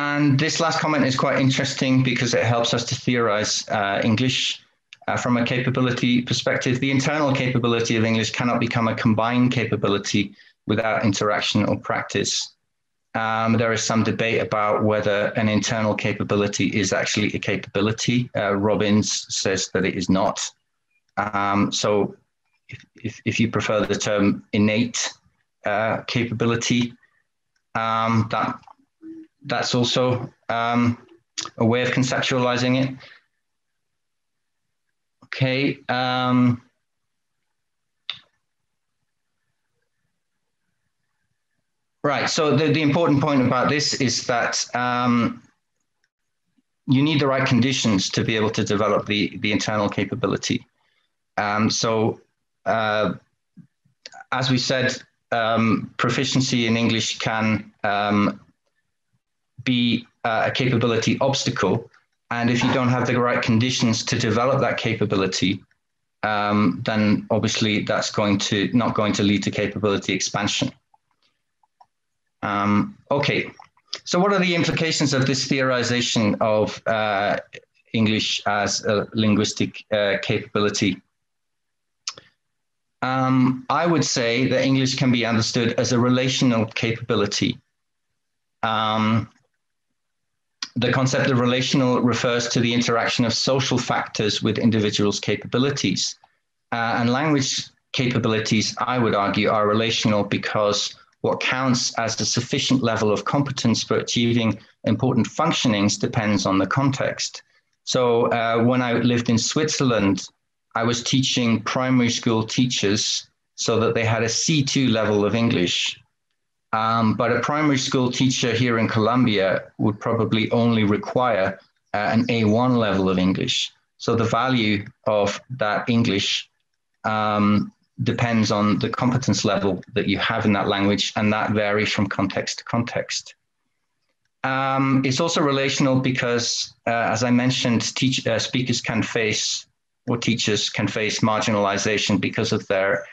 and this last comment is quite interesting because it helps us to theorize uh, English uh, from a capability perspective. The internal capability of English cannot become a combined capability without interaction or practice. Um, there is some debate about whether an internal capability is actually a capability. Uh, Robeyns says that it is not. Um, so, if, if, if, you prefer the term innate uh, capability, um, that that's also um, a way of conceptualizing it. Okay. Um, right. So the, the important point about this is that um, you need the right conditions to be able to develop the, the internal capability. Um, so uh, as we said, um, proficiency in English can um, be uh, a capability obstacle. And if you don't have the right conditions to develop that capability, um, then obviously that's going to not going to lead to capability expansion. Um, okay, so what are the implications of this theorization of uh, English as a linguistic uh, capability? Um, I would say that English can be understood as a relational capability. Um, the concept of relational refers to the interaction of social factors with individuals' capabilities. Uh, and language capabilities, I would argue, are relational because what counts as a sufficient level of competence for achieving important functionings depends on the context. So uh, when I lived in Switzerland, I was teaching primary school teachers so that they had a C2 level of English um, but a primary school teacher here in Colombia would probably only require uh, an A1 level of English. So the value of that English um, depends on the competence level that you have in that language, and that varies from context to context. Um, it's also relational because, uh, as I mentioned, teach, uh, speakers can face, or teachers can face marginalization because of their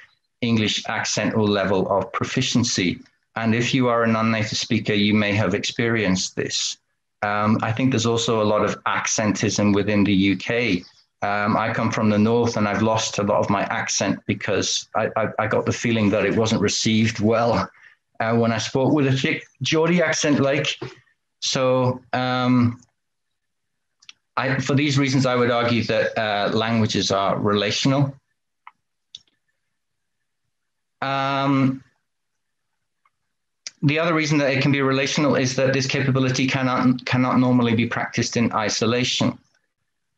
English accent or level of proficiency. And if you are a non native speaker, you may have experienced this. Um, I think there's also a lot of accentism within the UK. Um, I come from the north and I've lost a lot of my accent because I, I, I got the feeling that it wasn't received well uh, when I spoke with a thick Geordie accent like. So, um, I, for these reasons, I would argue that uh, languages are relational. Um, the other reason that it can be relational is that this capability cannot cannot normally be practiced in isolation.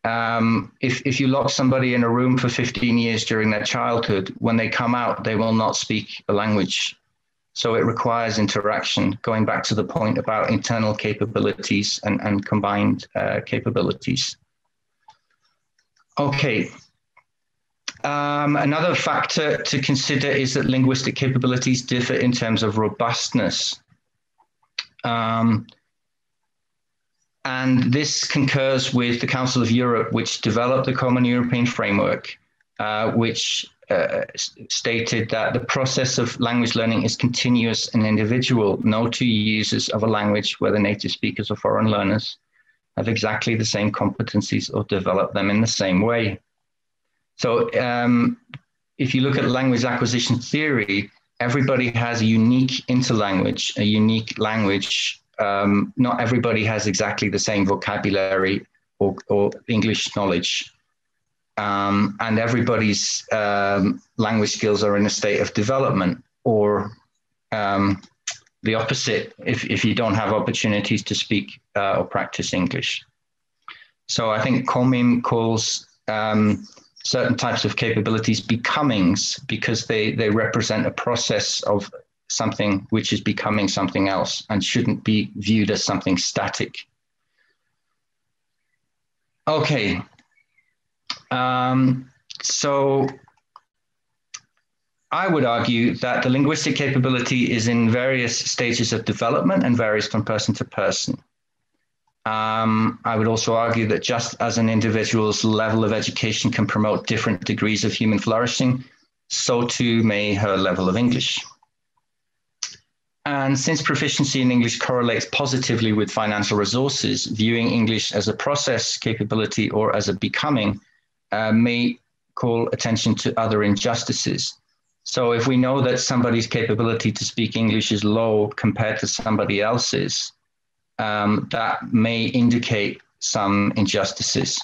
Um, if if you lock somebody in a room for 15 years during their childhood, when they come out, they will not speak a language. So it requires interaction. Going back to the point about internal capabilities and and combined uh, capabilities. Okay, um, another factor to consider is that linguistic capabilities differ in terms of robustness. Um, and this concurs with the Council of Europe, which developed the Common European Framework, uh, which uh, stated that the process of language learning is continuous and individual. No two users of a language, whether native speakers or foreign learners, have exactly the same competencies or develop them in the same way. So um, if you look at language acquisition theory, everybody has a unique interlanguage, a unique language. Um, not everybody has exactly the same vocabulary or, or English knowledge. Um, and everybody's um, language skills are in a state of development or um, the opposite if, if you don't have opportunities to speak uh, or practice English. So I think Comyn calls um, certain types of capabilities becomings because they, they represent a process of something which is becoming something else and shouldn't be viewed as something static. Okay. Um, so I would argue that the linguistic capability is in various stages of development and varies from person to person. Um, I would also argue that just as an individual's level of education can promote different degrees of human flourishing, so too may her level of English. And since proficiency in English correlates positively with financial resources, viewing English as a process capability or as a becoming uh, may call attention to other injustices. So if we know that somebody's capability to speak English is low compared to somebody else's, um, that may indicate some injustices.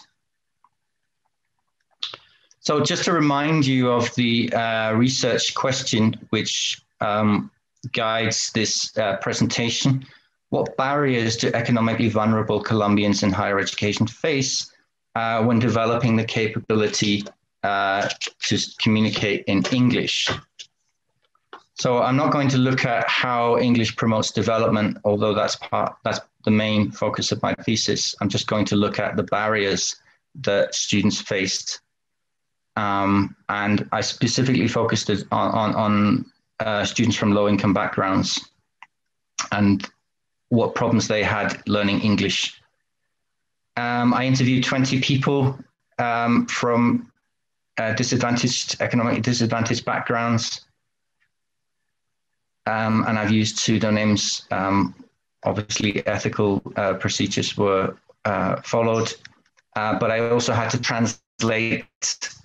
So just to remind you of the uh, research question which um, guides this uh, presentation, what barriers do economically vulnerable Colombians in higher education face uh, when developing the capability uh, to communicate in English? So I'm not going to look at how English promotes development, although that's part that's the main focus of my thesis. I'm just going to look at the barriers that students faced, um, and I specifically focused on on, on uh, students from low income backgrounds and what problems they had learning English. Um, I interviewed 20 people um, from uh, disadvantaged, economically disadvantaged backgrounds um, and I've used pseudonyms. Um, obviously, ethical uh, procedures were uh, followed, uh, but I also had to translate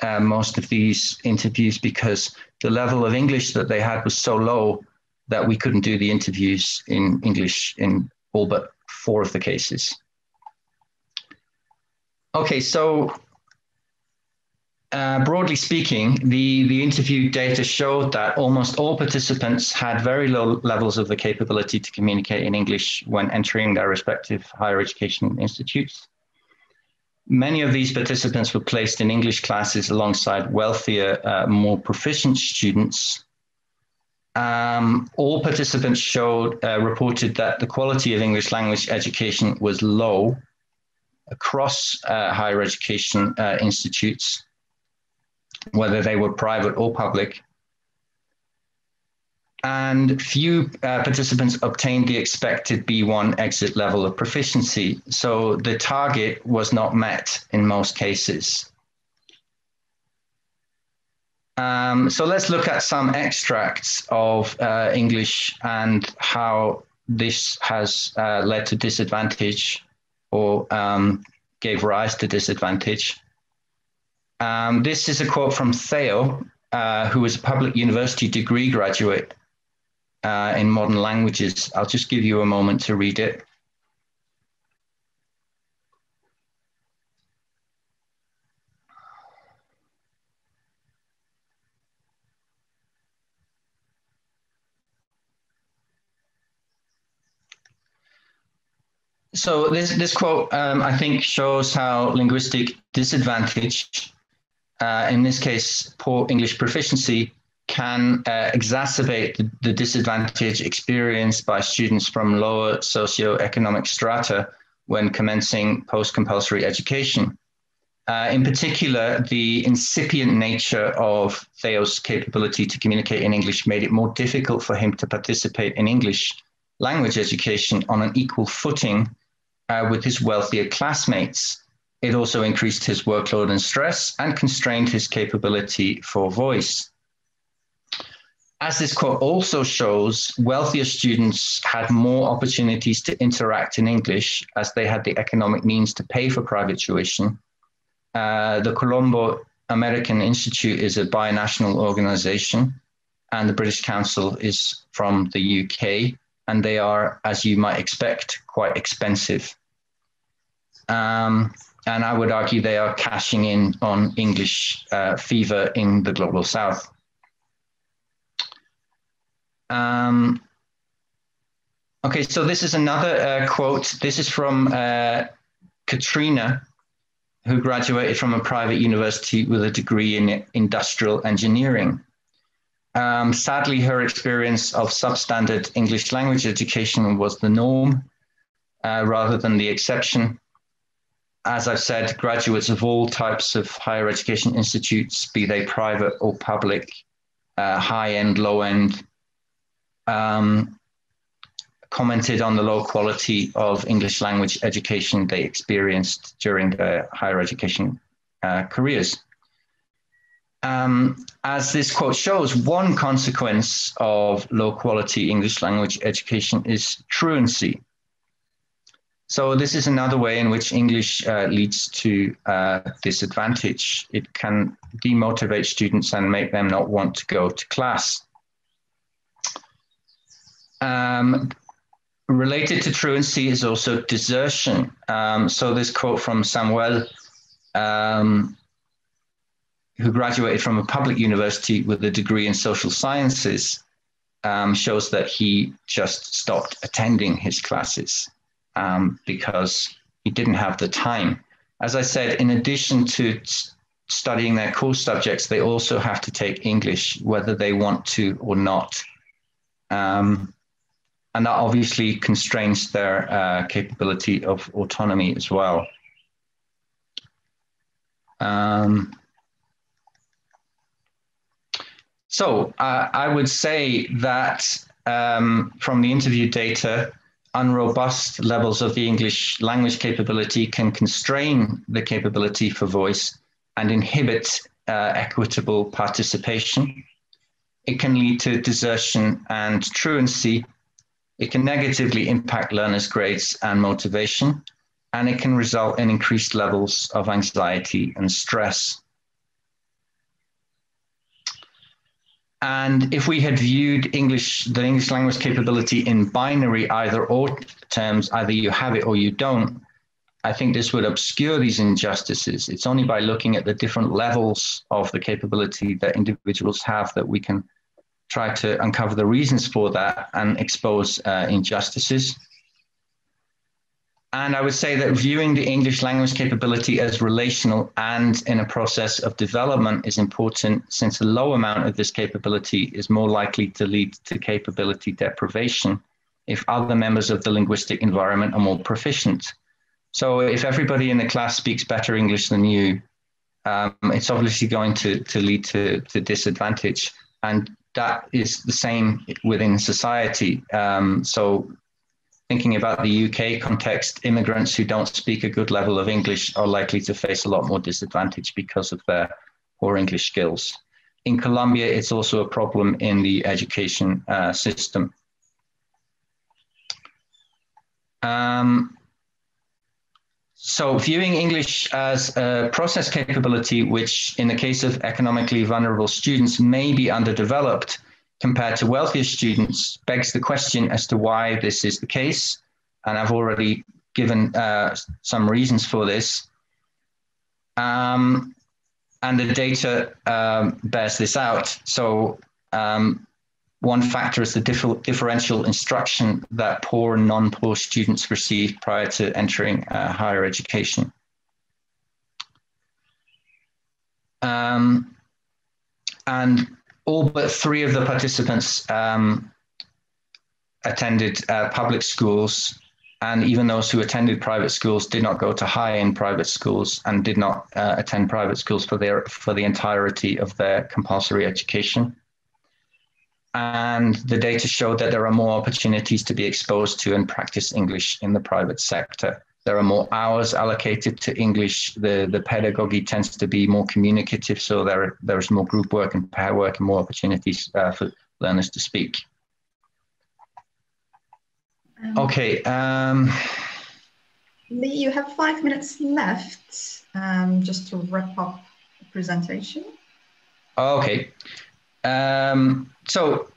uh, most of these interviews because the level of English that they had was so low that we couldn't do the interviews in English in all but four of the cases. Okay, so uh, broadly speaking, the, the interview data showed that almost all participants had very low levels of the capability to communicate in English when entering their respective higher education institutes. Many of these participants were placed in English classes alongside wealthier, uh, more proficient students. Um, all participants showed, uh, reported that the quality of English language education was low across uh, higher education uh, institutes whether they were private or public. And few uh, participants obtained the expected B1 exit level of proficiency. So the target was not met in most cases. Um, so let's look at some extracts of uh, English and how this has uh, led to disadvantage or um, gave rise to disadvantage. Um, this is a quote from Theo, uh, who is a public university degree graduate uh, in modern languages. I'll just give you a moment to read it. So this, this quote, um, I think, shows how linguistic disadvantage uh, in this case, poor English proficiency, can uh, exacerbate the, the, disadvantage experienced by students from lower socioeconomic strata when commencing post compulsory education. Uh, in particular, the incipient nature of Theo's capability to communicate in English made it more difficult for him to participate in English language education on an equal footing uh, with his wealthier classmates. It also increased his workload and stress and constrained his capability for voice. As this quote also shows, wealthier students had more opportunities to interact in English as they had the economic means to pay for private tuition. Uh, the Colombo American Institute is a binational organization, and the British Council is from the UK, and they are, as you might expect, quite expensive. Um, and I would argue they are cashing in on English uh, fever in the global south. Um, okay, so this is another uh, quote. This is from uh, Katrina, who graduated from a private university with a degree in industrial engineering. Um, sadly, her experience of substandard English language education was the norm uh, rather than the exception. As I've said, graduates of all types of higher education institutes, be they private or public, uh, high end, low end, um, commented on the low quality of English language education they experienced during their higher education uh, careers. Um, as this quote shows, one consequence of low quality English language education is truancy. So this is another way in which English uh, leads to uh, disadvantage. It can demotivate students and make them not want to go to class. Um, related to truancy is also desertion. Um, so this quote from Samuel, um, who graduated from a public university with a degree in social sciences, um, shows that he just stopped attending his classes um, because he didn't have the time. As I said, in addition to studying their core subjects, they also have to take English, whether they want to or not. Um, and that obviously constrains their uh, capability of autonomy as well. Um, so uh, I would say that um, from the interview data, unrobust levels of the English language capability can constrain the capability for voice and inhibit uh, equitable participation. It can lead to desertion and truancy it can negatively impact learners' grades and motivation, and it can result in increased levels of anxiety and stress. And if we had viewed English, the English language capability in binary either or terms, either you have it or you don't, I think this would obscure these injustices. It's only by looking at the different levels of the capability that individuals have that we can try to uncover the reasons for that and expose uh, injustices. And I would say that viewing the English language capability as relational and in a process of development is important since a low amount of this capability is more likely to lead to capability deprivation if other members of the linguistic environment are more proficient. So if everybody in the class speaks better English than you, um, it's obviously going to, to lead to, to disadvantage. And that is the same within society. Um, so, thinking about the UK context, immigrants who don't speak a good level of English are likely to face a lot more disadvantage because of their poor English skills. In Colombia, it's also a problem in the education uh, system. Um, so viewing English as a process capability, which in the case of economically vulnerable students may be underdeveloped compared to wealthier students, begs the question as to why this is the case. And I've already given uh, some reasons for this. Um, and the data um, bears this out. So um, one factor is the differ differential instruction that poor and non-poor students receive prior to entering uh, higher education. Um, and all but three of the participants um, attended uh, public schools, and even those who attended private schools did not go to high-end private schools and did not uh, attend private schools for their for the entirety of their compulsory education and the data showed that there are more opportunities to be exposed to and practice English in the private sector. There are more hours allocated to English. The, the pedagogy tends to be more communicative, so there, there's more group work and pair work and more opportunities uh, for learners to speak. Um, okay. Um, Lee, you have five minutes left um, just to wrap up the presentation. Okay. Um, so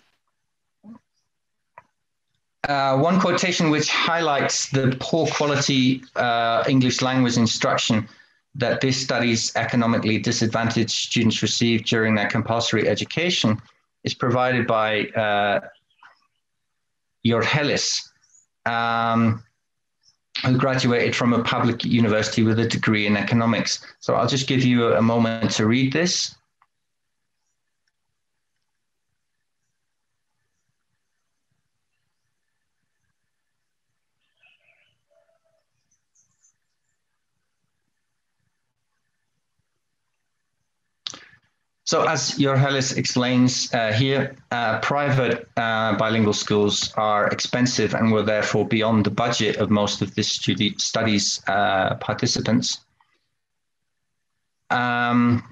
uh, one quotation which highlights the poor quality uh, English language instruction that this study's economically disadvantaged students receive during their compulsory education is provided by uh, Um, who graduated from a public university with a degree in economics. So I'll just give you a moment to read this. So as Jorgelis explains uh, here, uh, private uh, bilingual schools are expensive and were therefore beyond the budget of most of this studi- studies uh, participants. Um,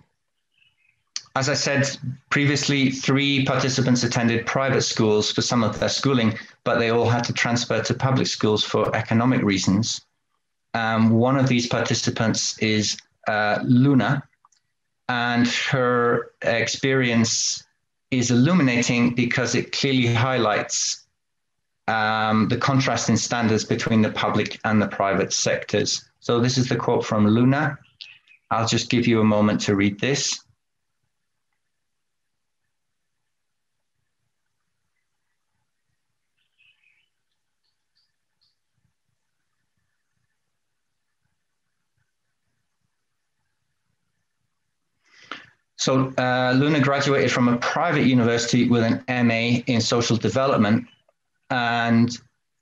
as I said previously, three participants attended private schools for some of their schooling, but they all had to transfer to public schools for economic reasons. Um, one of these participants is uh, Luna, and her experience is illuminating because it clearly highlights um, the contrast in standards between the public and the private sectors. So this is the quote from Luna. I'll just give you a moment to read this. So uh, Luna graduated from a private university with an MA in social development. And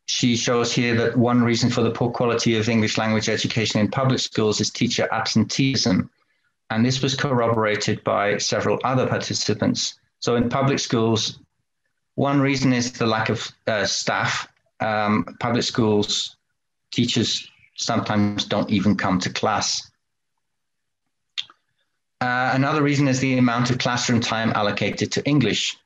she shows here that one reason for the poor quality of English language education in public schools is teacher absenteeism. And this was corroborated by several other participants. So in public schools, one reason is the lack of uh, staff. Um, public schools, teachers sometimes don't even come to class. Uh, another reason is the amount of classroom time allocated to English.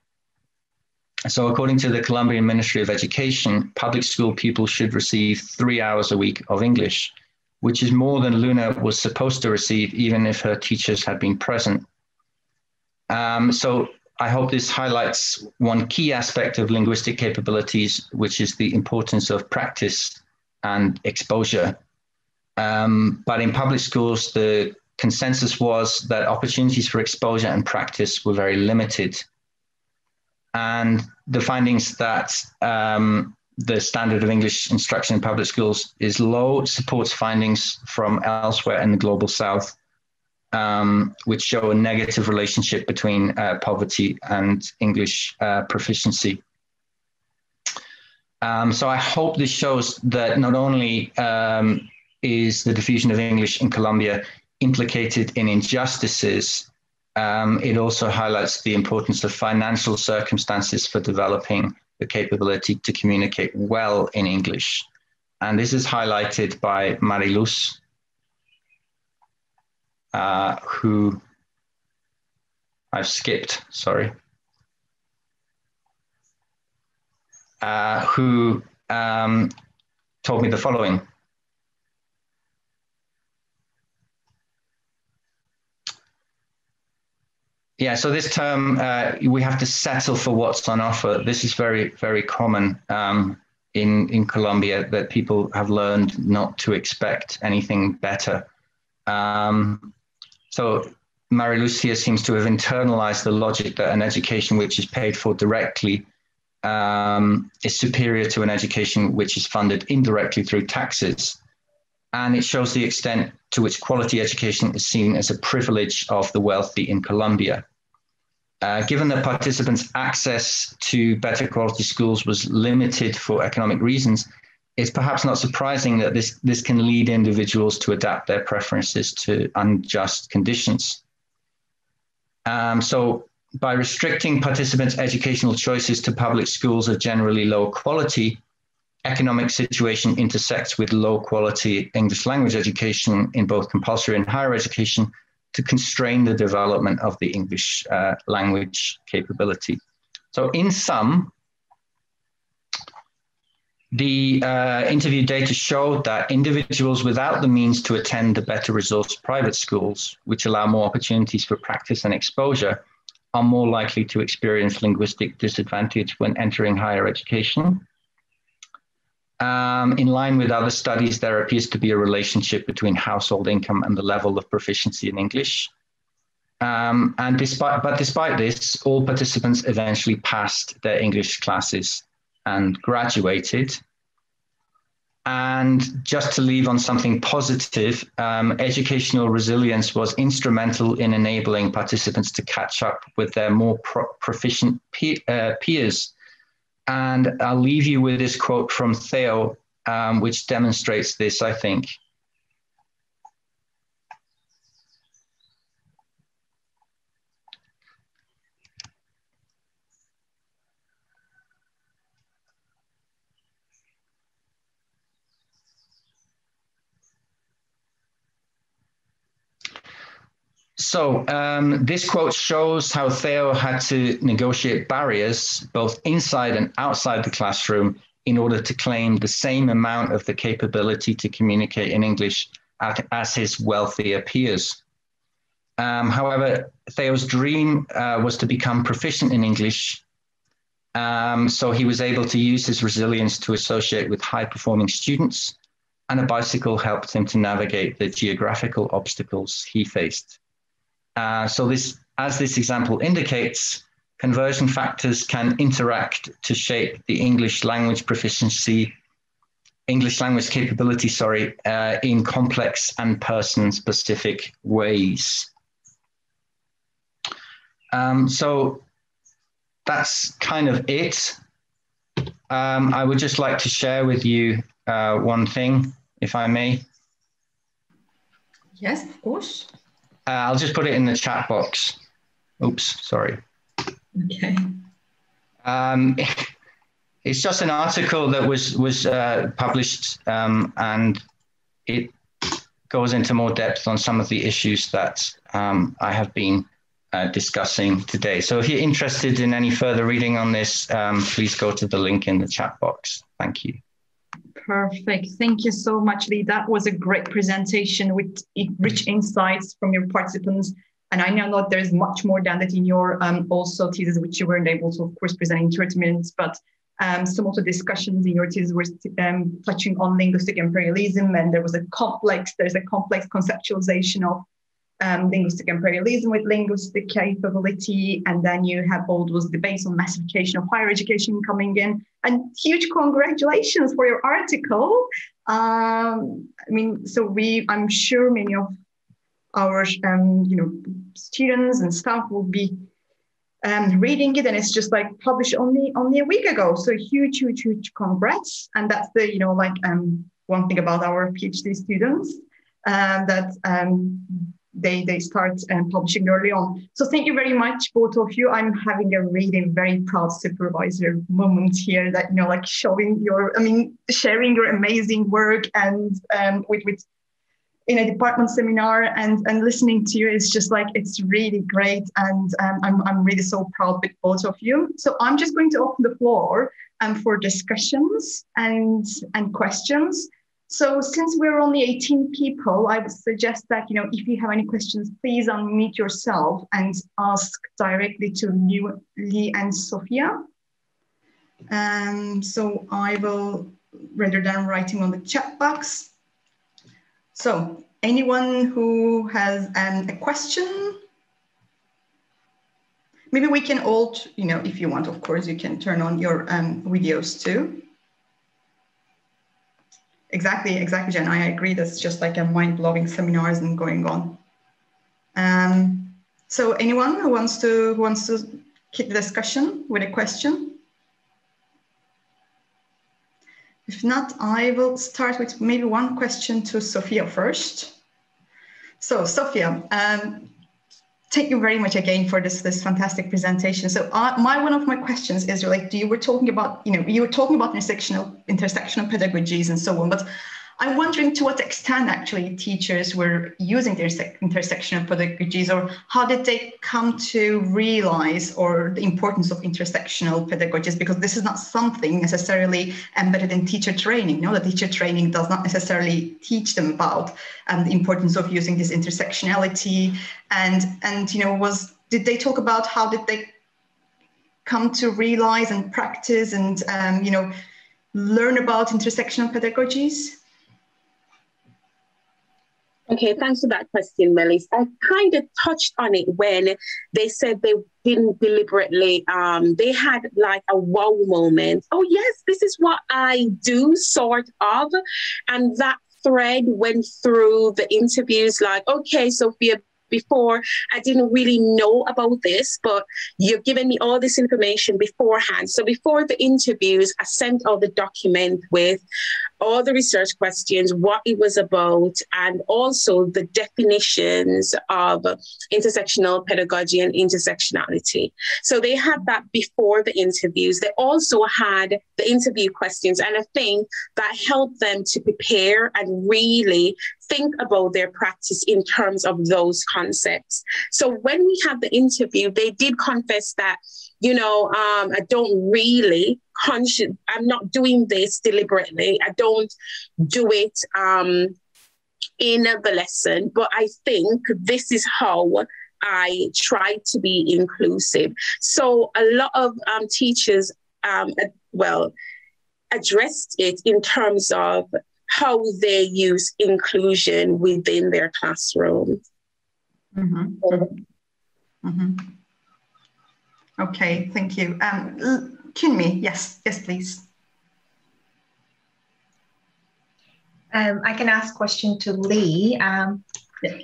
So, according to the Colombian Ministry of Education, public school pupils should receive three hours a week of English, which is more than Luna was supposed to receive, even if her teachers had been present. Um, so, I hope this highlights one key aspect of linguistic capabilities, which is the importance of practice and exposure. Um, but in public schools, the consensus was that opportunities for exposure and practice were very limited. And the findings that um, the standard of English instruction in public schools is low supports findings from elsewhere in the global south, um, which show a negative relationship between uh, poverty and English uh, proficiency. Um, so I hope this shows that not only um, is the diffusion of English in Colombia implicated in injustices, um, it also highlights the importance of financial circumstances for developing the capability to communicate well in English. And this is highlighted by Mariluz, uh, who I've skipped, sorry, uh, who um, told me the following. Yeah, so this term, uh, we have to settle for what's on offer. This is very, very common um, in, in Colombia that people have learned not to expect anything better. Um, so Maria Lucia seems to have internalized the logic that an education which is paid for directly um, is superior to an education which is funded indirectly through taxes. And it shows the extent to which quality education is seen as a privilege of the wealthy in Colombia. Uh, given that participants' access to better quality schools was limited for economic reasons, it's perhaps not surprising that this, this can lead individuals to adapt their preferences to unjust conditions. Um, so, by restricting participants' educational choices to public schools of generally low quality, economic situation intersects with low quality English language education in both compulsory and higher education to constrain the development of the English uh, language capability. So in sum, the uh, interview data showed that individuals without the means to attend the better resourced private schools, which allow more opportunities for practice and exposure, are more likely to experience linguistic disadvantage when entering higher education. Um, in line with other studies, there appears to be a relationship between household income and the level of proficiency in English. Um, and despite, but despite this, all participants eventually passed their English classes and graduated. And just to leave on something positive, um, educational resilience was instrumental in enabling participants to catch up with their more pro- proficient pe- uh, peers. And I'll leave you with this quote from Theo, um, which demonstrates this, I think. So um, this quote shows how Theo had to negotiate barriers both inside and outside the classroom in order to claim the same amount of the capability to communicate in English as his wealthier peers. Um, however, Theo's dream uh, was to become proficient in English. Um, so he was able to use his resilience to associate with high performing students, and a bicycle helped him to navigate the geographical obstacles he faced. Uh, so this, as this example indicates, conversion factors can interact to shape the English language proficiency, English language capability, sorry, uh, in complex and person-specific ways. Um, so that's kind of it. Um, I would just like to share with you uh, one thing, if I may. Yes, of course. Uh, I'll just put it in the chat box. Oops, sorry. Okay. Um, it's just an article that was was uh, published, um, and it goes into more depth on some of the issues that um, I have been uh, discussing today. So if you're interested in any further reading on this, um, please go to the link in the chat box. Thank you. Perfect. Thank you so much, Lee. That was a great presentation with rich insights from your participants. And I know that there's much more than that in your um, also thesis, which you weren't able to, of course, present in 30 minutes, but um, some of the discussions in your thesis were um, touching on linguistic imperialism, and there was a complex, there's a complex conceptualization of um, linguistic imperialism with linguistic capability, and then you have all those debates on massification of higher education coming in. And huge congratulations for your article. Um, I mean, so we, I'm sure many of our, um, you know, students and staff will be um, reading it, and it's just like published only only a week ago. So huge, huge, huge congrats! And that's the, you know, like um, one thing about our PhD students uh, that um, they they start um, publishing early on. So thank you very much, both of you. I'm having a really very proud supervisor moment here that you know, like showing your, I mean, sharing your amazing work and um, with with in a department seminar and and listening to you is just like it's really great and um, I'm I'm really so proud with both of you. So I'm just going to open the floor um, for discussions and and questions. So since we're only 18 people, I would suggest that, you know, if you have any questions, please unmute yourself and ask directly to Lee and Sophia. Um, so I will, rather than writing on the chat box. So anyone who has um, a question, maybe we can all, you know, if you want, of course, you can turn on your um, videos too. Exactly, exactly, Jen. I agree. That's just like a mind-blowing seminars and going on. Um, so anyone who wants to who wants to keep the discussion with a question? If not, I will start with maybe one question to Sophia first. So Sophia, um, thank you very much again for this this fantastic presentation. So uh, my one of my questions is like, do you were talking about you know you were talking about intersectional intersectional pedagogies and so on, but I'm wondering to what extent actually teachers were using their intersectional pedagogies or how did they come to realize or the importance of intersectional pedagogies because this is not something necessarily embedded in teacher training. No, the teacher training does not necessarily teach them about um, the importance of using this intersectionality and and you know was did they talk about how did they come to realize and practice and um, you know learn about intersectional pedagogies? Okay, thanks for that question, Melis. I kind of touched on it when they said they didn't deliberately, um, they had like a wow moment. Oh, yes, this is what I do, sort of. And that thread went through the interviews like, okay, Sophia, before. I didn't really know about this, but you've given me all this information beforehand. So before the interviews, I sent all the document with all the research questions, what it was about, and also the definitions of intersectional pedagogy and intersectionality. So they had that before the interviews. They also had the interview questions, and I think that helped them to prepare and really think about their practice in terms of those concepts. So when we had the interview, they did confess that, you know, um, I don't really conscious, I'm not doing this deliberately. I don't do it um, in the lesson, but I think this is how I try to be inclusive. So a lot of um, teachers, um, well, addressed it in terms of how they use inclusion within their classroom. Mm-hmm. Mm-hmm. Okay, thank you. Um, yes, yes, please. Um, I can ask question to Lee. Um,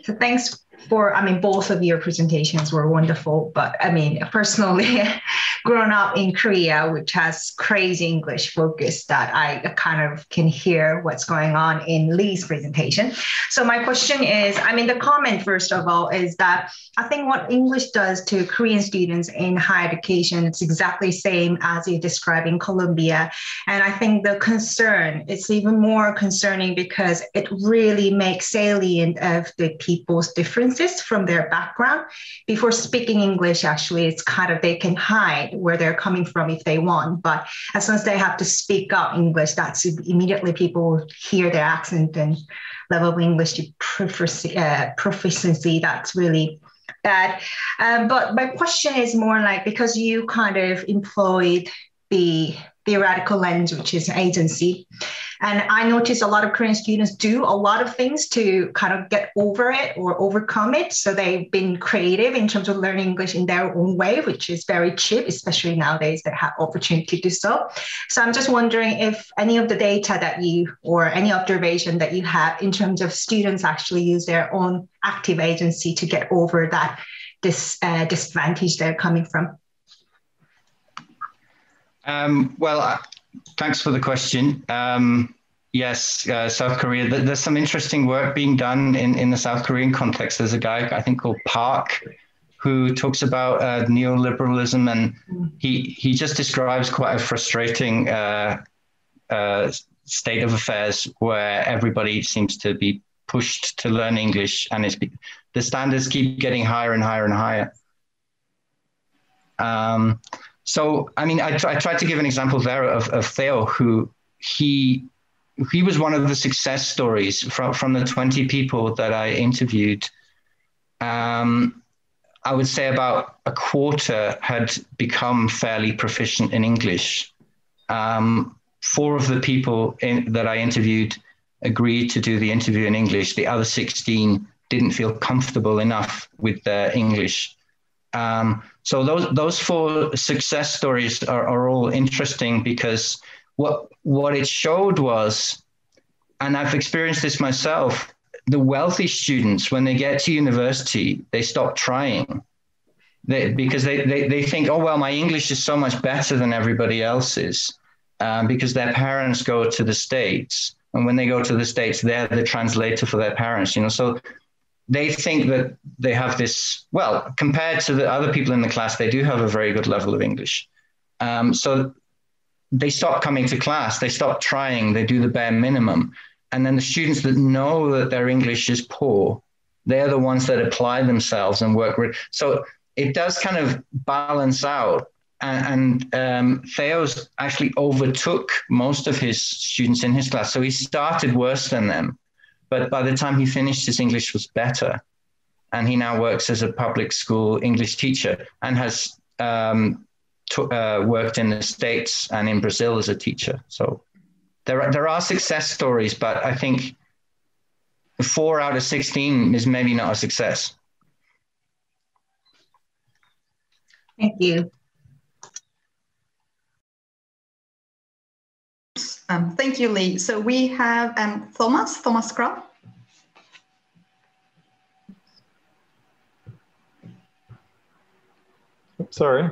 so thanks for, I mean, both of your presentations were wonderful, but I mean, personally, grown up in Korea, which has crazy English focus, that I kind of can hear what's going on in Lee's presentation. So my question is, I mean, the comment first of all is that I think what English does to Korean students in higher education, it's exactly same as you describe in Colombia. And I think the concern is even more concerning because it really makes salient of the people's differences from their background. Before speaking English, actually, it's kind of they can hide where they're coming from if they want. But as soon as they have to speak out English, that's immediately people hear their accent and level of English proficiency, uh, proficiency that's really bad. Um, but my question is more like because you kind of employed the theoretical lens, which is agency. And I notice a lot of Korean students do a lot of things to kind of get over it or overcome it. So they've been creative in terms of learning English in their own way, which is very cheap, especially nowadays they have opportunity to do so. So I'm just wondering if any of the data that you or any observation that you have in terms of students actually use their own active agency to get over that this uh, disadvantage they're coming from. Um, well, uh, thanks for the question. Um, yes, uh, South Korea. There's some interesting work being done in, in the South Korean context. There's a guy I think called Park who talks about uh, neoliberalism, and he he just describes quite a frustrating uh, uh state of affairs where everybody seems to be pushed to learn English, and it's, the standards keep getting higher and higher and higher. Um, so, I mean, I, I tried to give an example there of, of Theo, who he he was one of the success stories from, from the 20 people that I interviewed. Um, I would say about a quarter had become fairly proficient in English. Um, four of the people in, that I interviewed agreed to do the interview in English. The other 16 didn't feel comfortable enough with their English. Um, so those those four success stories are, are all interesting because what what it showed was, and I've experienced this myself, the wealthy students when they get to university they stop trying. They, because they, they, they think, oh, well, my English is so much better than everybody else's um, because their parents go to the States. And when they go to the States, they're the translator for their parents, you know. So they think that they have this, well, compared to the other people in the class, they do have a very good level of English. Um, so they stop coming to class, they stop trying, they do the bare minimum. And then the students that know that their English is poor, they're the ones that apply themselves and work. With, so it does kind of balance out. And, and um, Theo's actually overtook most of his students in his class. So he started worse than them but by the time he finished, his English was better. And he now works as a public school English teacher and has um, uh, worked in the States and in Brazil as a teacher. So there are, there are success stories, but I think four out of 16 is maybe not a success. Thank you. Um, thank you, Lee. So we have um, Thomas, Thomas Krab. Sorry.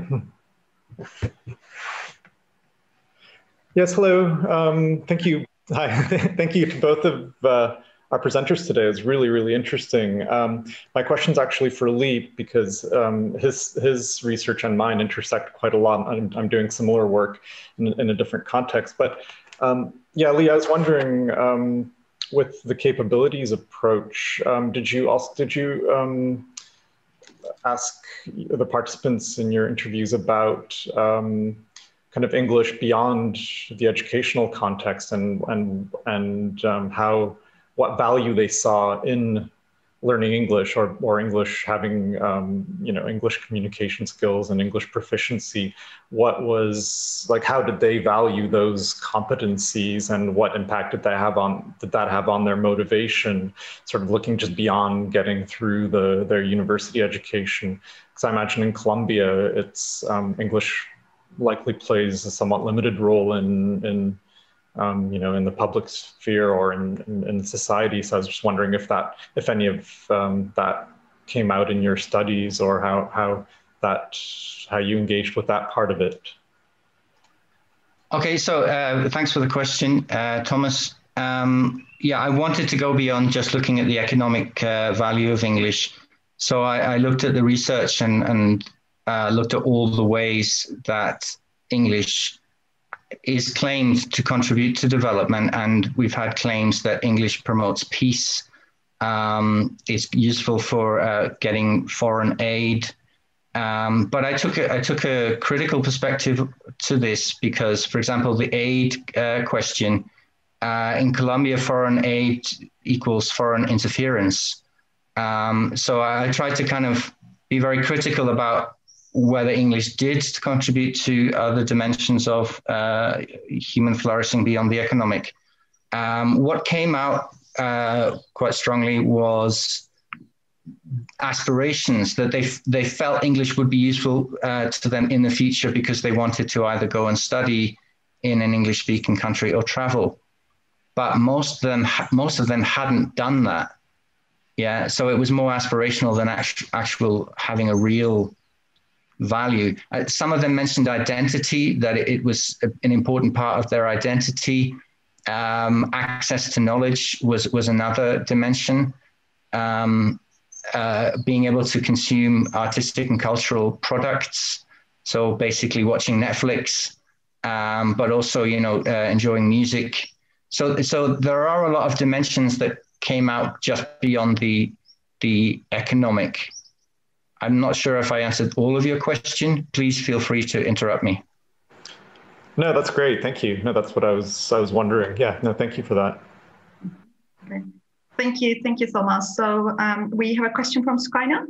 yes, hello. Um, thank you. Hi, thank you to both of uh, our presenters today. It was really, really interesting. Um, my is actually for Lee because um, his his research and mine intersect quite a lot. I'm, I'm doing similar work in, in a different context. But um, yeah, Lee, I was wondering um, with the capabilities approach, um, did you also did you um, ask the participants in your interviews about kind of English beyond the educational context and and and how what value they saw in learning English or, or English having, um, you know, English communication skills and English proficiency. What was like, how did they value those competencies and what impact did that have on, did that have on their motivation? Sort of looking just beyond getting through the, their university education. Because I imagine in Colombia, it's um, English likely plays a somewhat limited role in, in um, you know, in the public sphere or in, in, in, society. So I was just wondering if that, if any of um, that came out in your studies or how, how that, how you engaged with that part of it. Okay, so uh, thanks for the question, uh, Thomas. Um, yeah, I wanted to go beyond just looking at the economic uh, value of English. So I, I, looked at the research and, and uh, looked at all the ways that English is claimed to contribute to development, and we've had claims that English promotes peace, um, is useful for uh, getting foreign aid. Um, but I took a, I took a critical perspective to this because, for example, the aid uh, question uh, in Colombia, foreign aid equals foreign interference. Um, so I tried to kind of be very critical about whether English did contribute to other dimensions of uh, human flourishing beyond the economic. Um, what came out uh, quite strongly was aspirations that they they felt English would be useful uh, to them in the future because they wanted to either go and study in an English speaking country or travel. But most of them most of them hadn't done that. Yeah, so it was more aspirational than actual, actual having a real value. Uh, some of them mentioned identity, that it, was an important part of their identity. Um, access to knowledge was, was another dimension. Um, uh, being able to consume artistic and cultural products. So basically watching Netflix, um, but also, you know, uh, enjoying music. So, so there are a lot of dimensions that came out just beyond the, the economic I'm not sure if I answered all of your question. Please feel free to interrupt me. No, that's great. Thank you. No, that's what I was I was wondering. Yeah, no, thank you for that. Okay. Thank you. Thank you, Thomas. So um, we have a question from Skyna.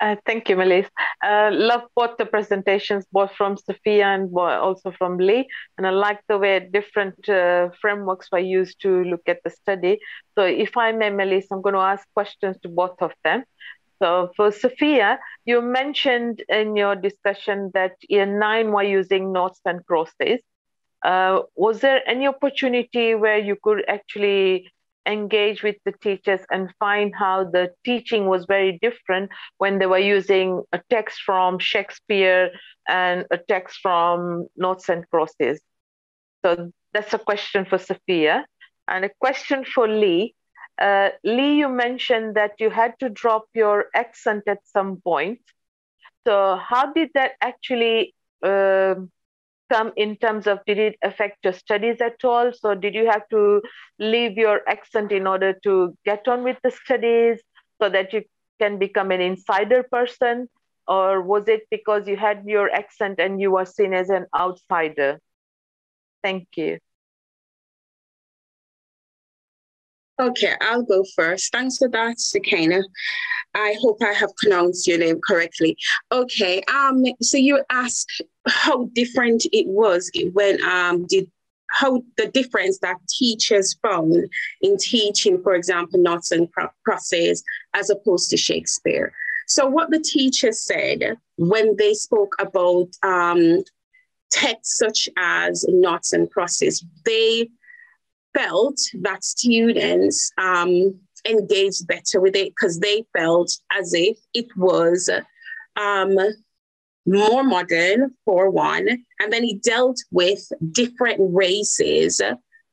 Uh, thank you, Melis. Uh, love both the presentations, both from Sophia and also from Lee. And I like the way different uh, frameworks were used to look at the study. So if I may, Melis, I'm going to ask questions to both of them. So for Sophia, you mentioned in your discussion that year nine were using noughts and crosses. Uh, was there any opportunity where you could actually engage with the teachers and find how the teaching was very different when they were using a text from Shakespeare and a text from Noughts and Crosses. So that's a question for Sophia. And a question for Lee. Uh, Lee, you mentioned that you had to drop your accent at some point. So how did that actually uh, come in terms of did it affect your studies at all? So did you have to leave your accent in order to get on with the studies so that you can become an insider person? Or was it because you had your accent and you were seen as an outsider? Thank you. Okay, I'll go first. Thanks for that, Sakina. I hope I have pronounced your name correctly. Okay, um, so you asked how different it was when um did how the difference that teachers found in teaching, for example, Noughts and Crosses as opposed to Shakespeare. So, what the teachers said when they spoke about um, texts such as Noughts and Crosses, they felt that students um, engaged better with it because they felt as if it was um, more modern for one, and then he dealt with different races,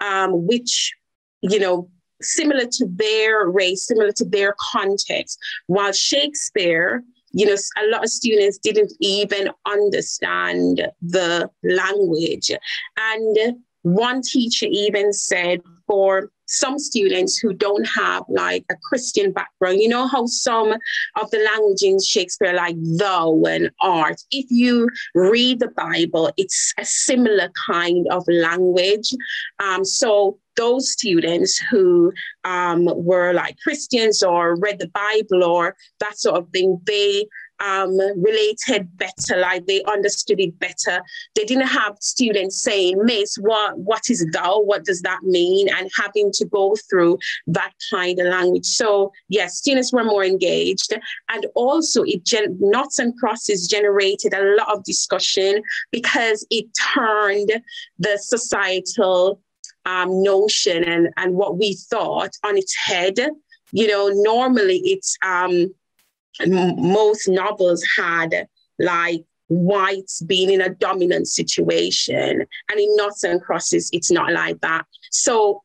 um, which, you know, similar to their race, similar to their context. While Shakespeare, you know, a lot of students didn't even understand the language. And one teacher even said for some students who don't have like a Christian background, you know how some of the language in Shakespeare, like thou and art, if you read the Bible, it's a similar kind of language. Um, so those students who um, were like Christians or read the Bible or that sort of thing, they um, related better, like they understood it better. They didn't have students saying, Miss, what, what is thou? What does that mean? And having to go through that kind of language. So, yes, students were more engaged. And also, it gen- Noughts and Crosses generated a lot of discussion because it turned the societal um, notion and, and what we thought on its head. You know, normally it's um, most novels had like whites being in a dominant situation. And in Noughts and Crosses, it's not like that. So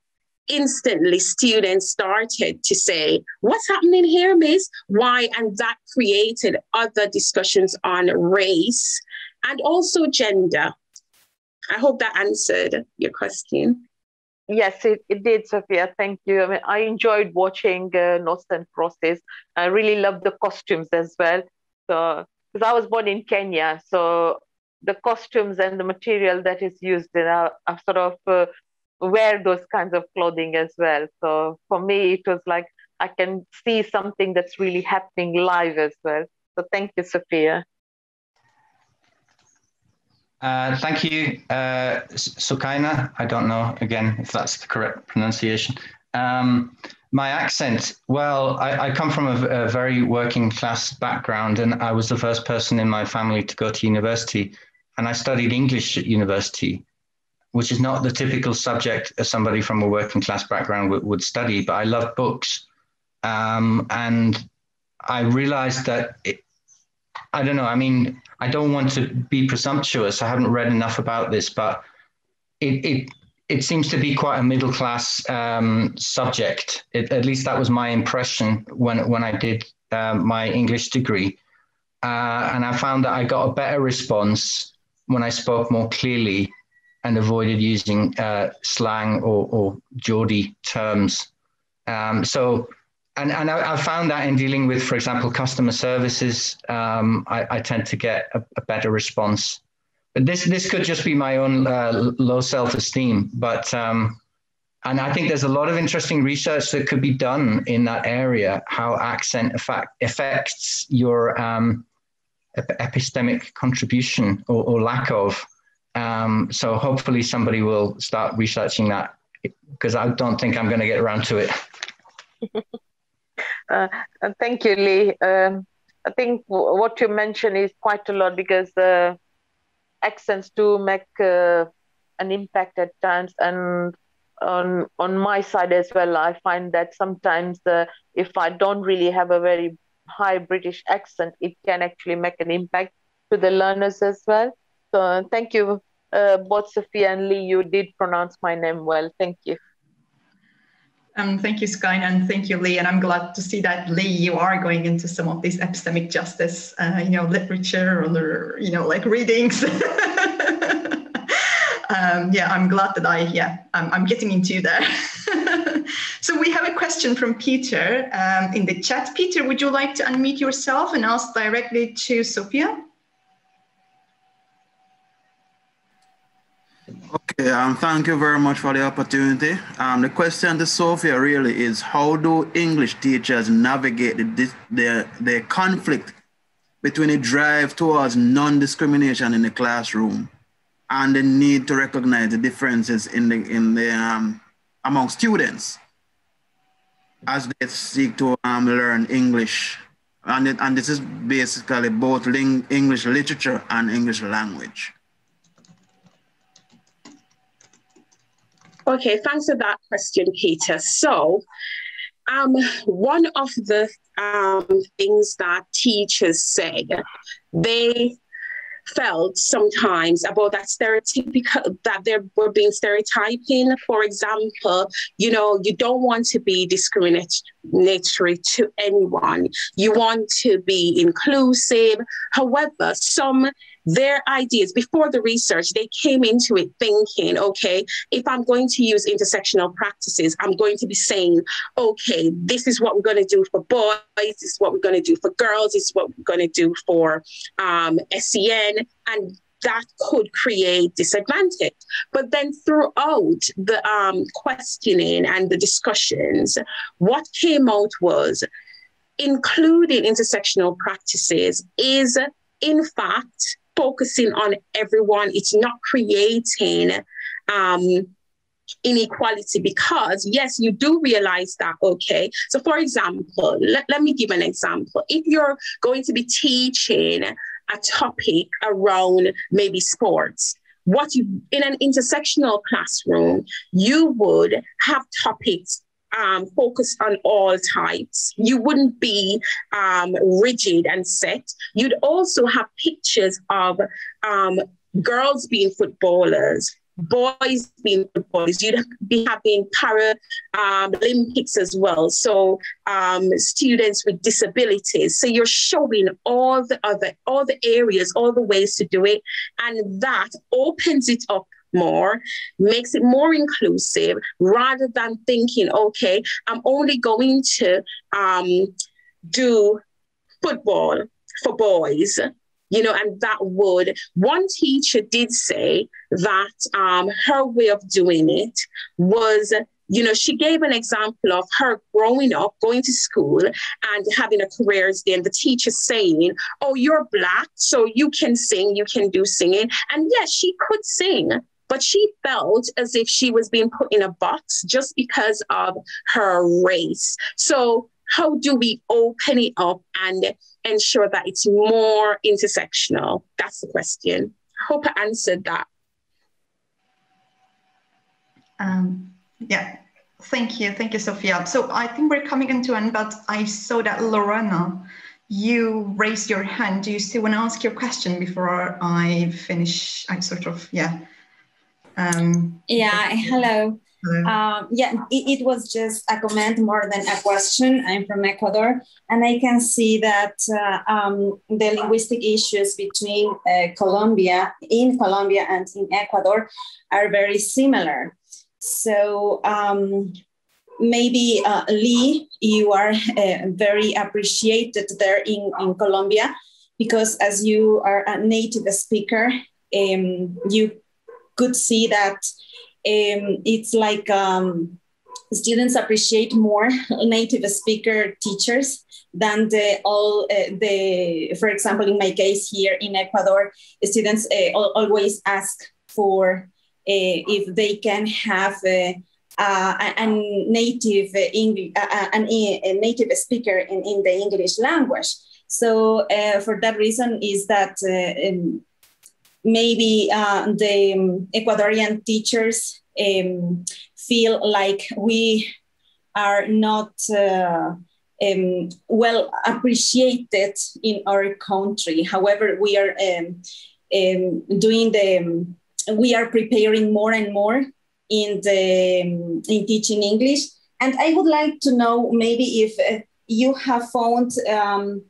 instantly students started to say, what's happening here, miss? Why? And that created other discussions on race and also gender. I hope that answered your question. Yes, it, it did, Sophia. Thank you. I mean, I enjoyed watching uh, and Crosses. I really loved the costumes as well. So, because I was born in Kenya, so the costumes and the material that is used, in I, I sort of uh, wear those kinds of clothing as well. So for me, it was like I can see something that's really happening live as well. So thank you, Sophia. Uh, thank you, uh, Sukaina. I don't know, again, if that's the correct pronunciation. Um, my accent, well, I, I come from a, a, very working class background, and I was the first person in my family to go to university. And I studied English at university, which is not the typical subject as somebody from a working class background would, would study, but I love books. Um, and I realized that I don't know. I mean, I don't want to be presumptuous. I haven't read enough about this, but it it it seems to be quite a middle class um, subject. It, at least that was my impression when when I did um, my English degree, uh, and I found that I got a better response when I spoke more clearly and avoided using uh, slang or, or Geordie terms. Um, so and and I, I, found that in dealing with, for example, customer services, um, I, I, tend to get a, a, better response. But this this could just be my own uh, low self esteem, but um, and I think there's a lot of interesting research that could be done in that area, how accent effect, affects your um, epistemic contribution or, or lack of. Um, so hopefully somebody will start researching that because I don't think I'm going to get around to it. Uh, thank you, Lee. Um, I think w- what you mentioned is quite a lot because accents do make uh, an impact at times, and on on my side as well, I find that sometimes uh, if I don't really have a very high British accent, it can actually make an impact to the learners as well. So thank you, uh, both Sophia and Lee. You did pronounce my name well. Thank you. Um, thank you, Sky, and thank you, Lee. And I'm glad to see that, Lee, you are going into some of these epistemic justice, uh, you know, literature or, you know, like readings. um, yeah, I'm glad that I, yeah, I'm, I'm getting into there. so we have a question from Peter um, in the chat. Peter, would you like to unmute yourself and ask directly to Sophia? Okay, um, thank you very much for the opportunity. Um, the question to Sophia really is how do English teachers navigate the, the, the conflict between a drive towards non-discrimination in the classroom and the need to recognize the differences in the in the um, among students as they seek to um, learn English. And, it, and this is basically both English literature and English language. Okay, thanks for that question, Peter. So, um, one of the um, things that teachers said, they felt sometimes about that stereotypical that they were being stereotyping. For example, you know, you don't want to be discriminatory to anyone. You want to be inclusive. However, some their ideas before the research, they came into it thinking, okay, if I'm going to use intersectional practices, I'm going to be saying, okay, this is what we're going to do for boys, this is what we're going to do for girls, this is what we're going to do for um, SEN. And that could create disadvantage. But then throughout the um, questioning and the discussions, what came out was including intersectional practices is, in fact, focusing on everyone. It's not creating um, inequality because, yes, you do realize that, okay. So, for example, let, let me give an example. If you're going to be teaching a topic around maybe sports, what you in an intersectional classroom, you would have topics um, on all types. You wouldn't be um, rigid and set. You'd also have pictures of um, girls being footballers, boys being footballers. You'd be having para um, Olympics as well. So um, students with disabilities. So you're showing all the other, all the areas, all the ways to do it, and that opens it up more, makes it more inclusive rather than thinking, okay, I'm only going to um, do football for boys. You know, and that would, one teacher did say that um, her way of doing it was you know, she gave an example of her growing up, going to school and having a career as then the teacher saying, Oh, you're black, so you can sing, you can do singing. And yes, she could sing, but she felt as if she was being put in a box just because of her race. So, how do we open it up and ensure that it's more intersectional? That's the question. I hope I answered that. Um, yeah, thank you. Thank you, Sophia. So I think we're coming into an, but I saw that Lorena, you raised your hand. Do you still want to ask your question before I finish? I sort of, yeah. Um, yeah, hello. Um, yeah, it, it, was just a comment more than a question. I'm from Ecuador, and I can see that uh, um, the linguistic issues between uh, Colombia, in Colombia and in Ecuador, are very similar. So um, maybe uh, Lee, you are uh, very appreciated there in, in Colombia because as you are a native speaker, um, you could see that um, it's like um, students appreciate more native speaker teachers than the all uh, the for example in my case here in ecuador students uh, always ask for uh, if they can have uh, uh, a, native English, a, native speaker in, in the English language. So for that reason is that um, maybe uh, the Ecuadorian teachers um, feel like we are not uh, um, well appreciated in our country. However, we are um, um doing the, we are preparing more and more in the in teaching English. And I would like to know maybe if uh, you have found um,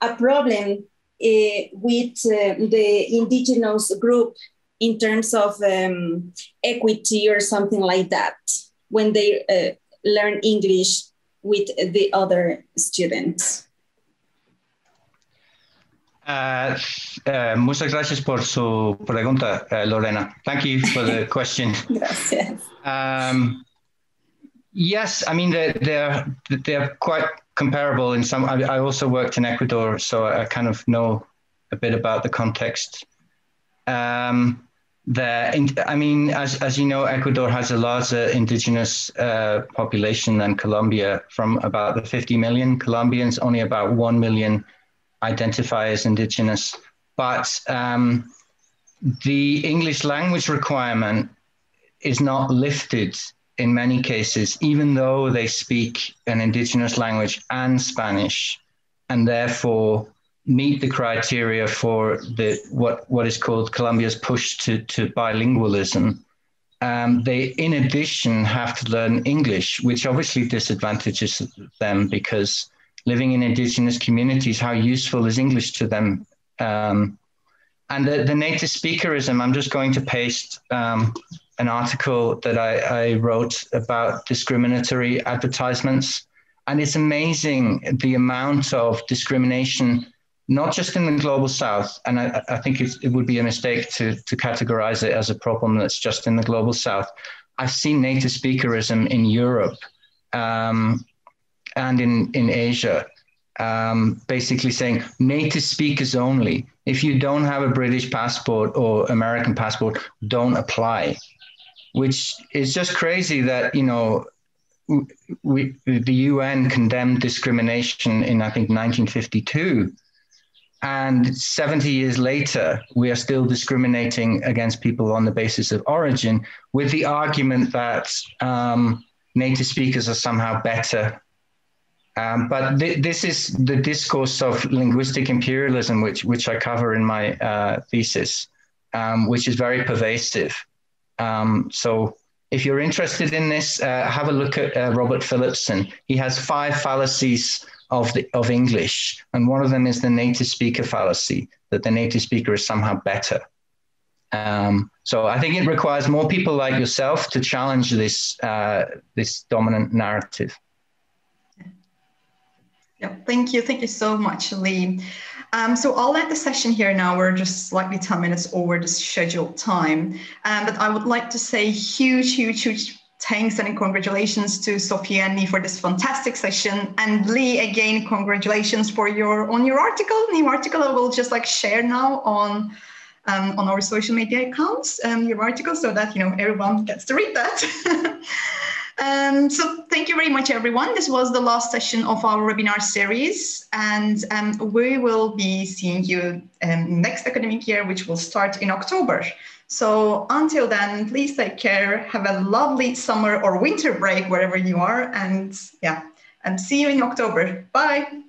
a problem with uh, the indigenous group in terms of um, equity or something like that when they uh, learn English with the other students. Uh, uh, muchas gracias por su pregunta, uh, Lorena. Thank you for the question. gracias. Um, yes, I mean, they're, they're, they're quite comparable in some. I, I, also worked in Ecuador, so I kind of know a bit about the context. Um, there. I mean, as, as you know, Ecuador has a larger indigenous uh, population than Colombia. From about the 50 million Colombians, only about 1 million identify as indigenous. But um, the English language requirement is not lifted in many cases, even though they speak an indigenous language and Spanish, and therefore meet the criteria for the what what is called Colombia's push to to bilingualism. Um, they, in addition, have to learn English, which obviously disadvantages them because living in indigenous communities, how useful is English to them? Um, and the, the native speakerism, I'm just going to paste um, an article that I, I wrote about discriminatory advertisements. And it's amazing the amount of discrimination, not just in the global south. And I, I think it would be a mistake to, to categorize it as a problem that's just in the global south. I've seen native speakerism in Europe um, and in, in Asia, um, basically saying native speakers only. If you don't have a British passport or American passport, don't apply which is just crazy that you know we, the UN condemned discrimination in I think 1952, and 70 years later we are still discriminating against people on the basis of origin, with the argument that um, native speakers are somehow better. Um, but th- this is the discourse of linguistic imperialism, which which I cover in my uh, thesis, um, which is very pervasive. Um, so if you're interested in this, uh, have a look at uh, Robert Phillipson. He has five fallacies of the of English, and one of them is the native speaker fallacy that the native speaker is somehow better. Um, so I think it requires more people like yourself to challenge this uh, this dominant narrative. Yeah, thank you, thank you so much, Lee. Um, so I'll end the session here now. We're just slightly 10 minutes over the scheduled time. Um, but I would like to say huge, huge, huge thanks and congratulations to Sophia and Lee for this fantastic session. And Lee, again, congratulations for your on your article, new article I will just like share now on um, on our social media accounts, um, your article, so that you know everyone gets to read that. Um, so thank you very much, everyone. This was the last session of our webinar series, and um, we will be seeing you um, next academic year, which will start in October. So until then, please take care. Have a lovely summer or winter break wherever you are, and yeah, and see you in October. Bye.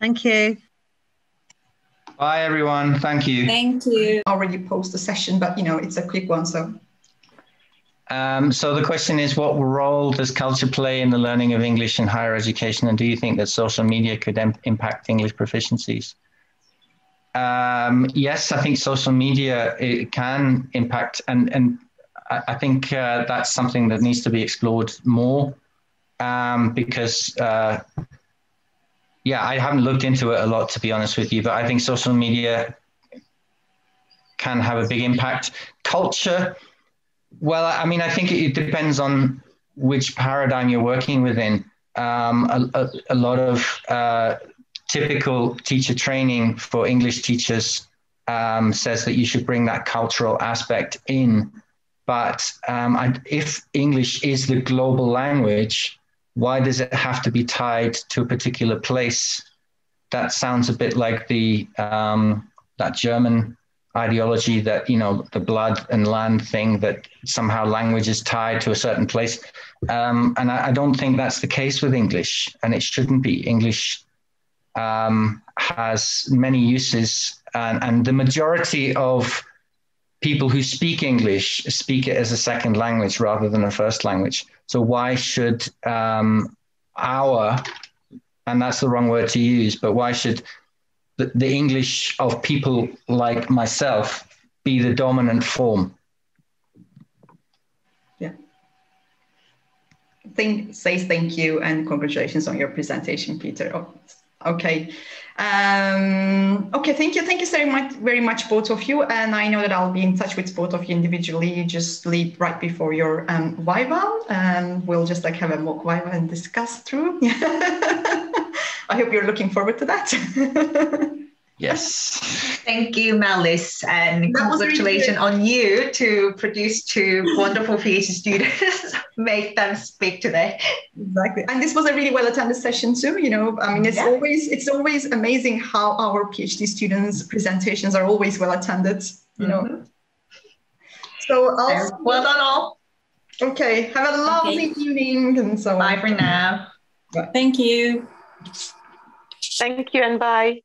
Thank you. Bye, everyone. Thank you. Thank you. Already post the session, but you know, it's a quick one, so um, so the question is, what role does culture play in the learning of English in higher education, and do you think that social media could impact English proficiencies? Um, yes, I think social media it can impact, and and I, I think uh, that's something that needs to be explored more, um, because. Uh, yeah, I haven't looked into it a lot to be honest with you, but I think social media can have a big impact. Culture, well, I mean, I think it depends on which paradigm you're working within. Um, a, a, a, lot of uh, typical teacher training for English teachers um, says that you should bring that cultural aspect in. But um, I, if English is the global language, why does it have to be tied to a particular place? That sounds a bit like the um, that German ideology that you know the blood and land thing that somehow language is tied to a certain place. Um, and I, I, don't think that's the case with english and it shouldn't be. English um, has many uses and, and the majority of people who speak english speak it as a second language rather than a first language. So why should um, our and that's the wrong word to use but why should the, the English of people like myself be the dominant form. Yeah. Think, says thank you and congratulations on your presentation, Peter. Oh, okay. Um, okay, thank you. Thank you very much, very much, both of you. And I know that I'll be in touch with both of you individually, just leave right before your um, Viva, and we'll just like have a mock Viva and discuss through. I hope you're looking forward to that. Yes. Thank you, Melis, and congratulations on you to produce two wonderful PhD students. Make them speak today. Exactly, and this was a really well attended session too. You know, I mean, it's yeah. always it's always amazing how our PhD students' presentations are always well attended. You know. Mm-hmm. So also, well done all. Okay, have a lovely okay. evening and so Bye for now. Thank you. Thank you and bye.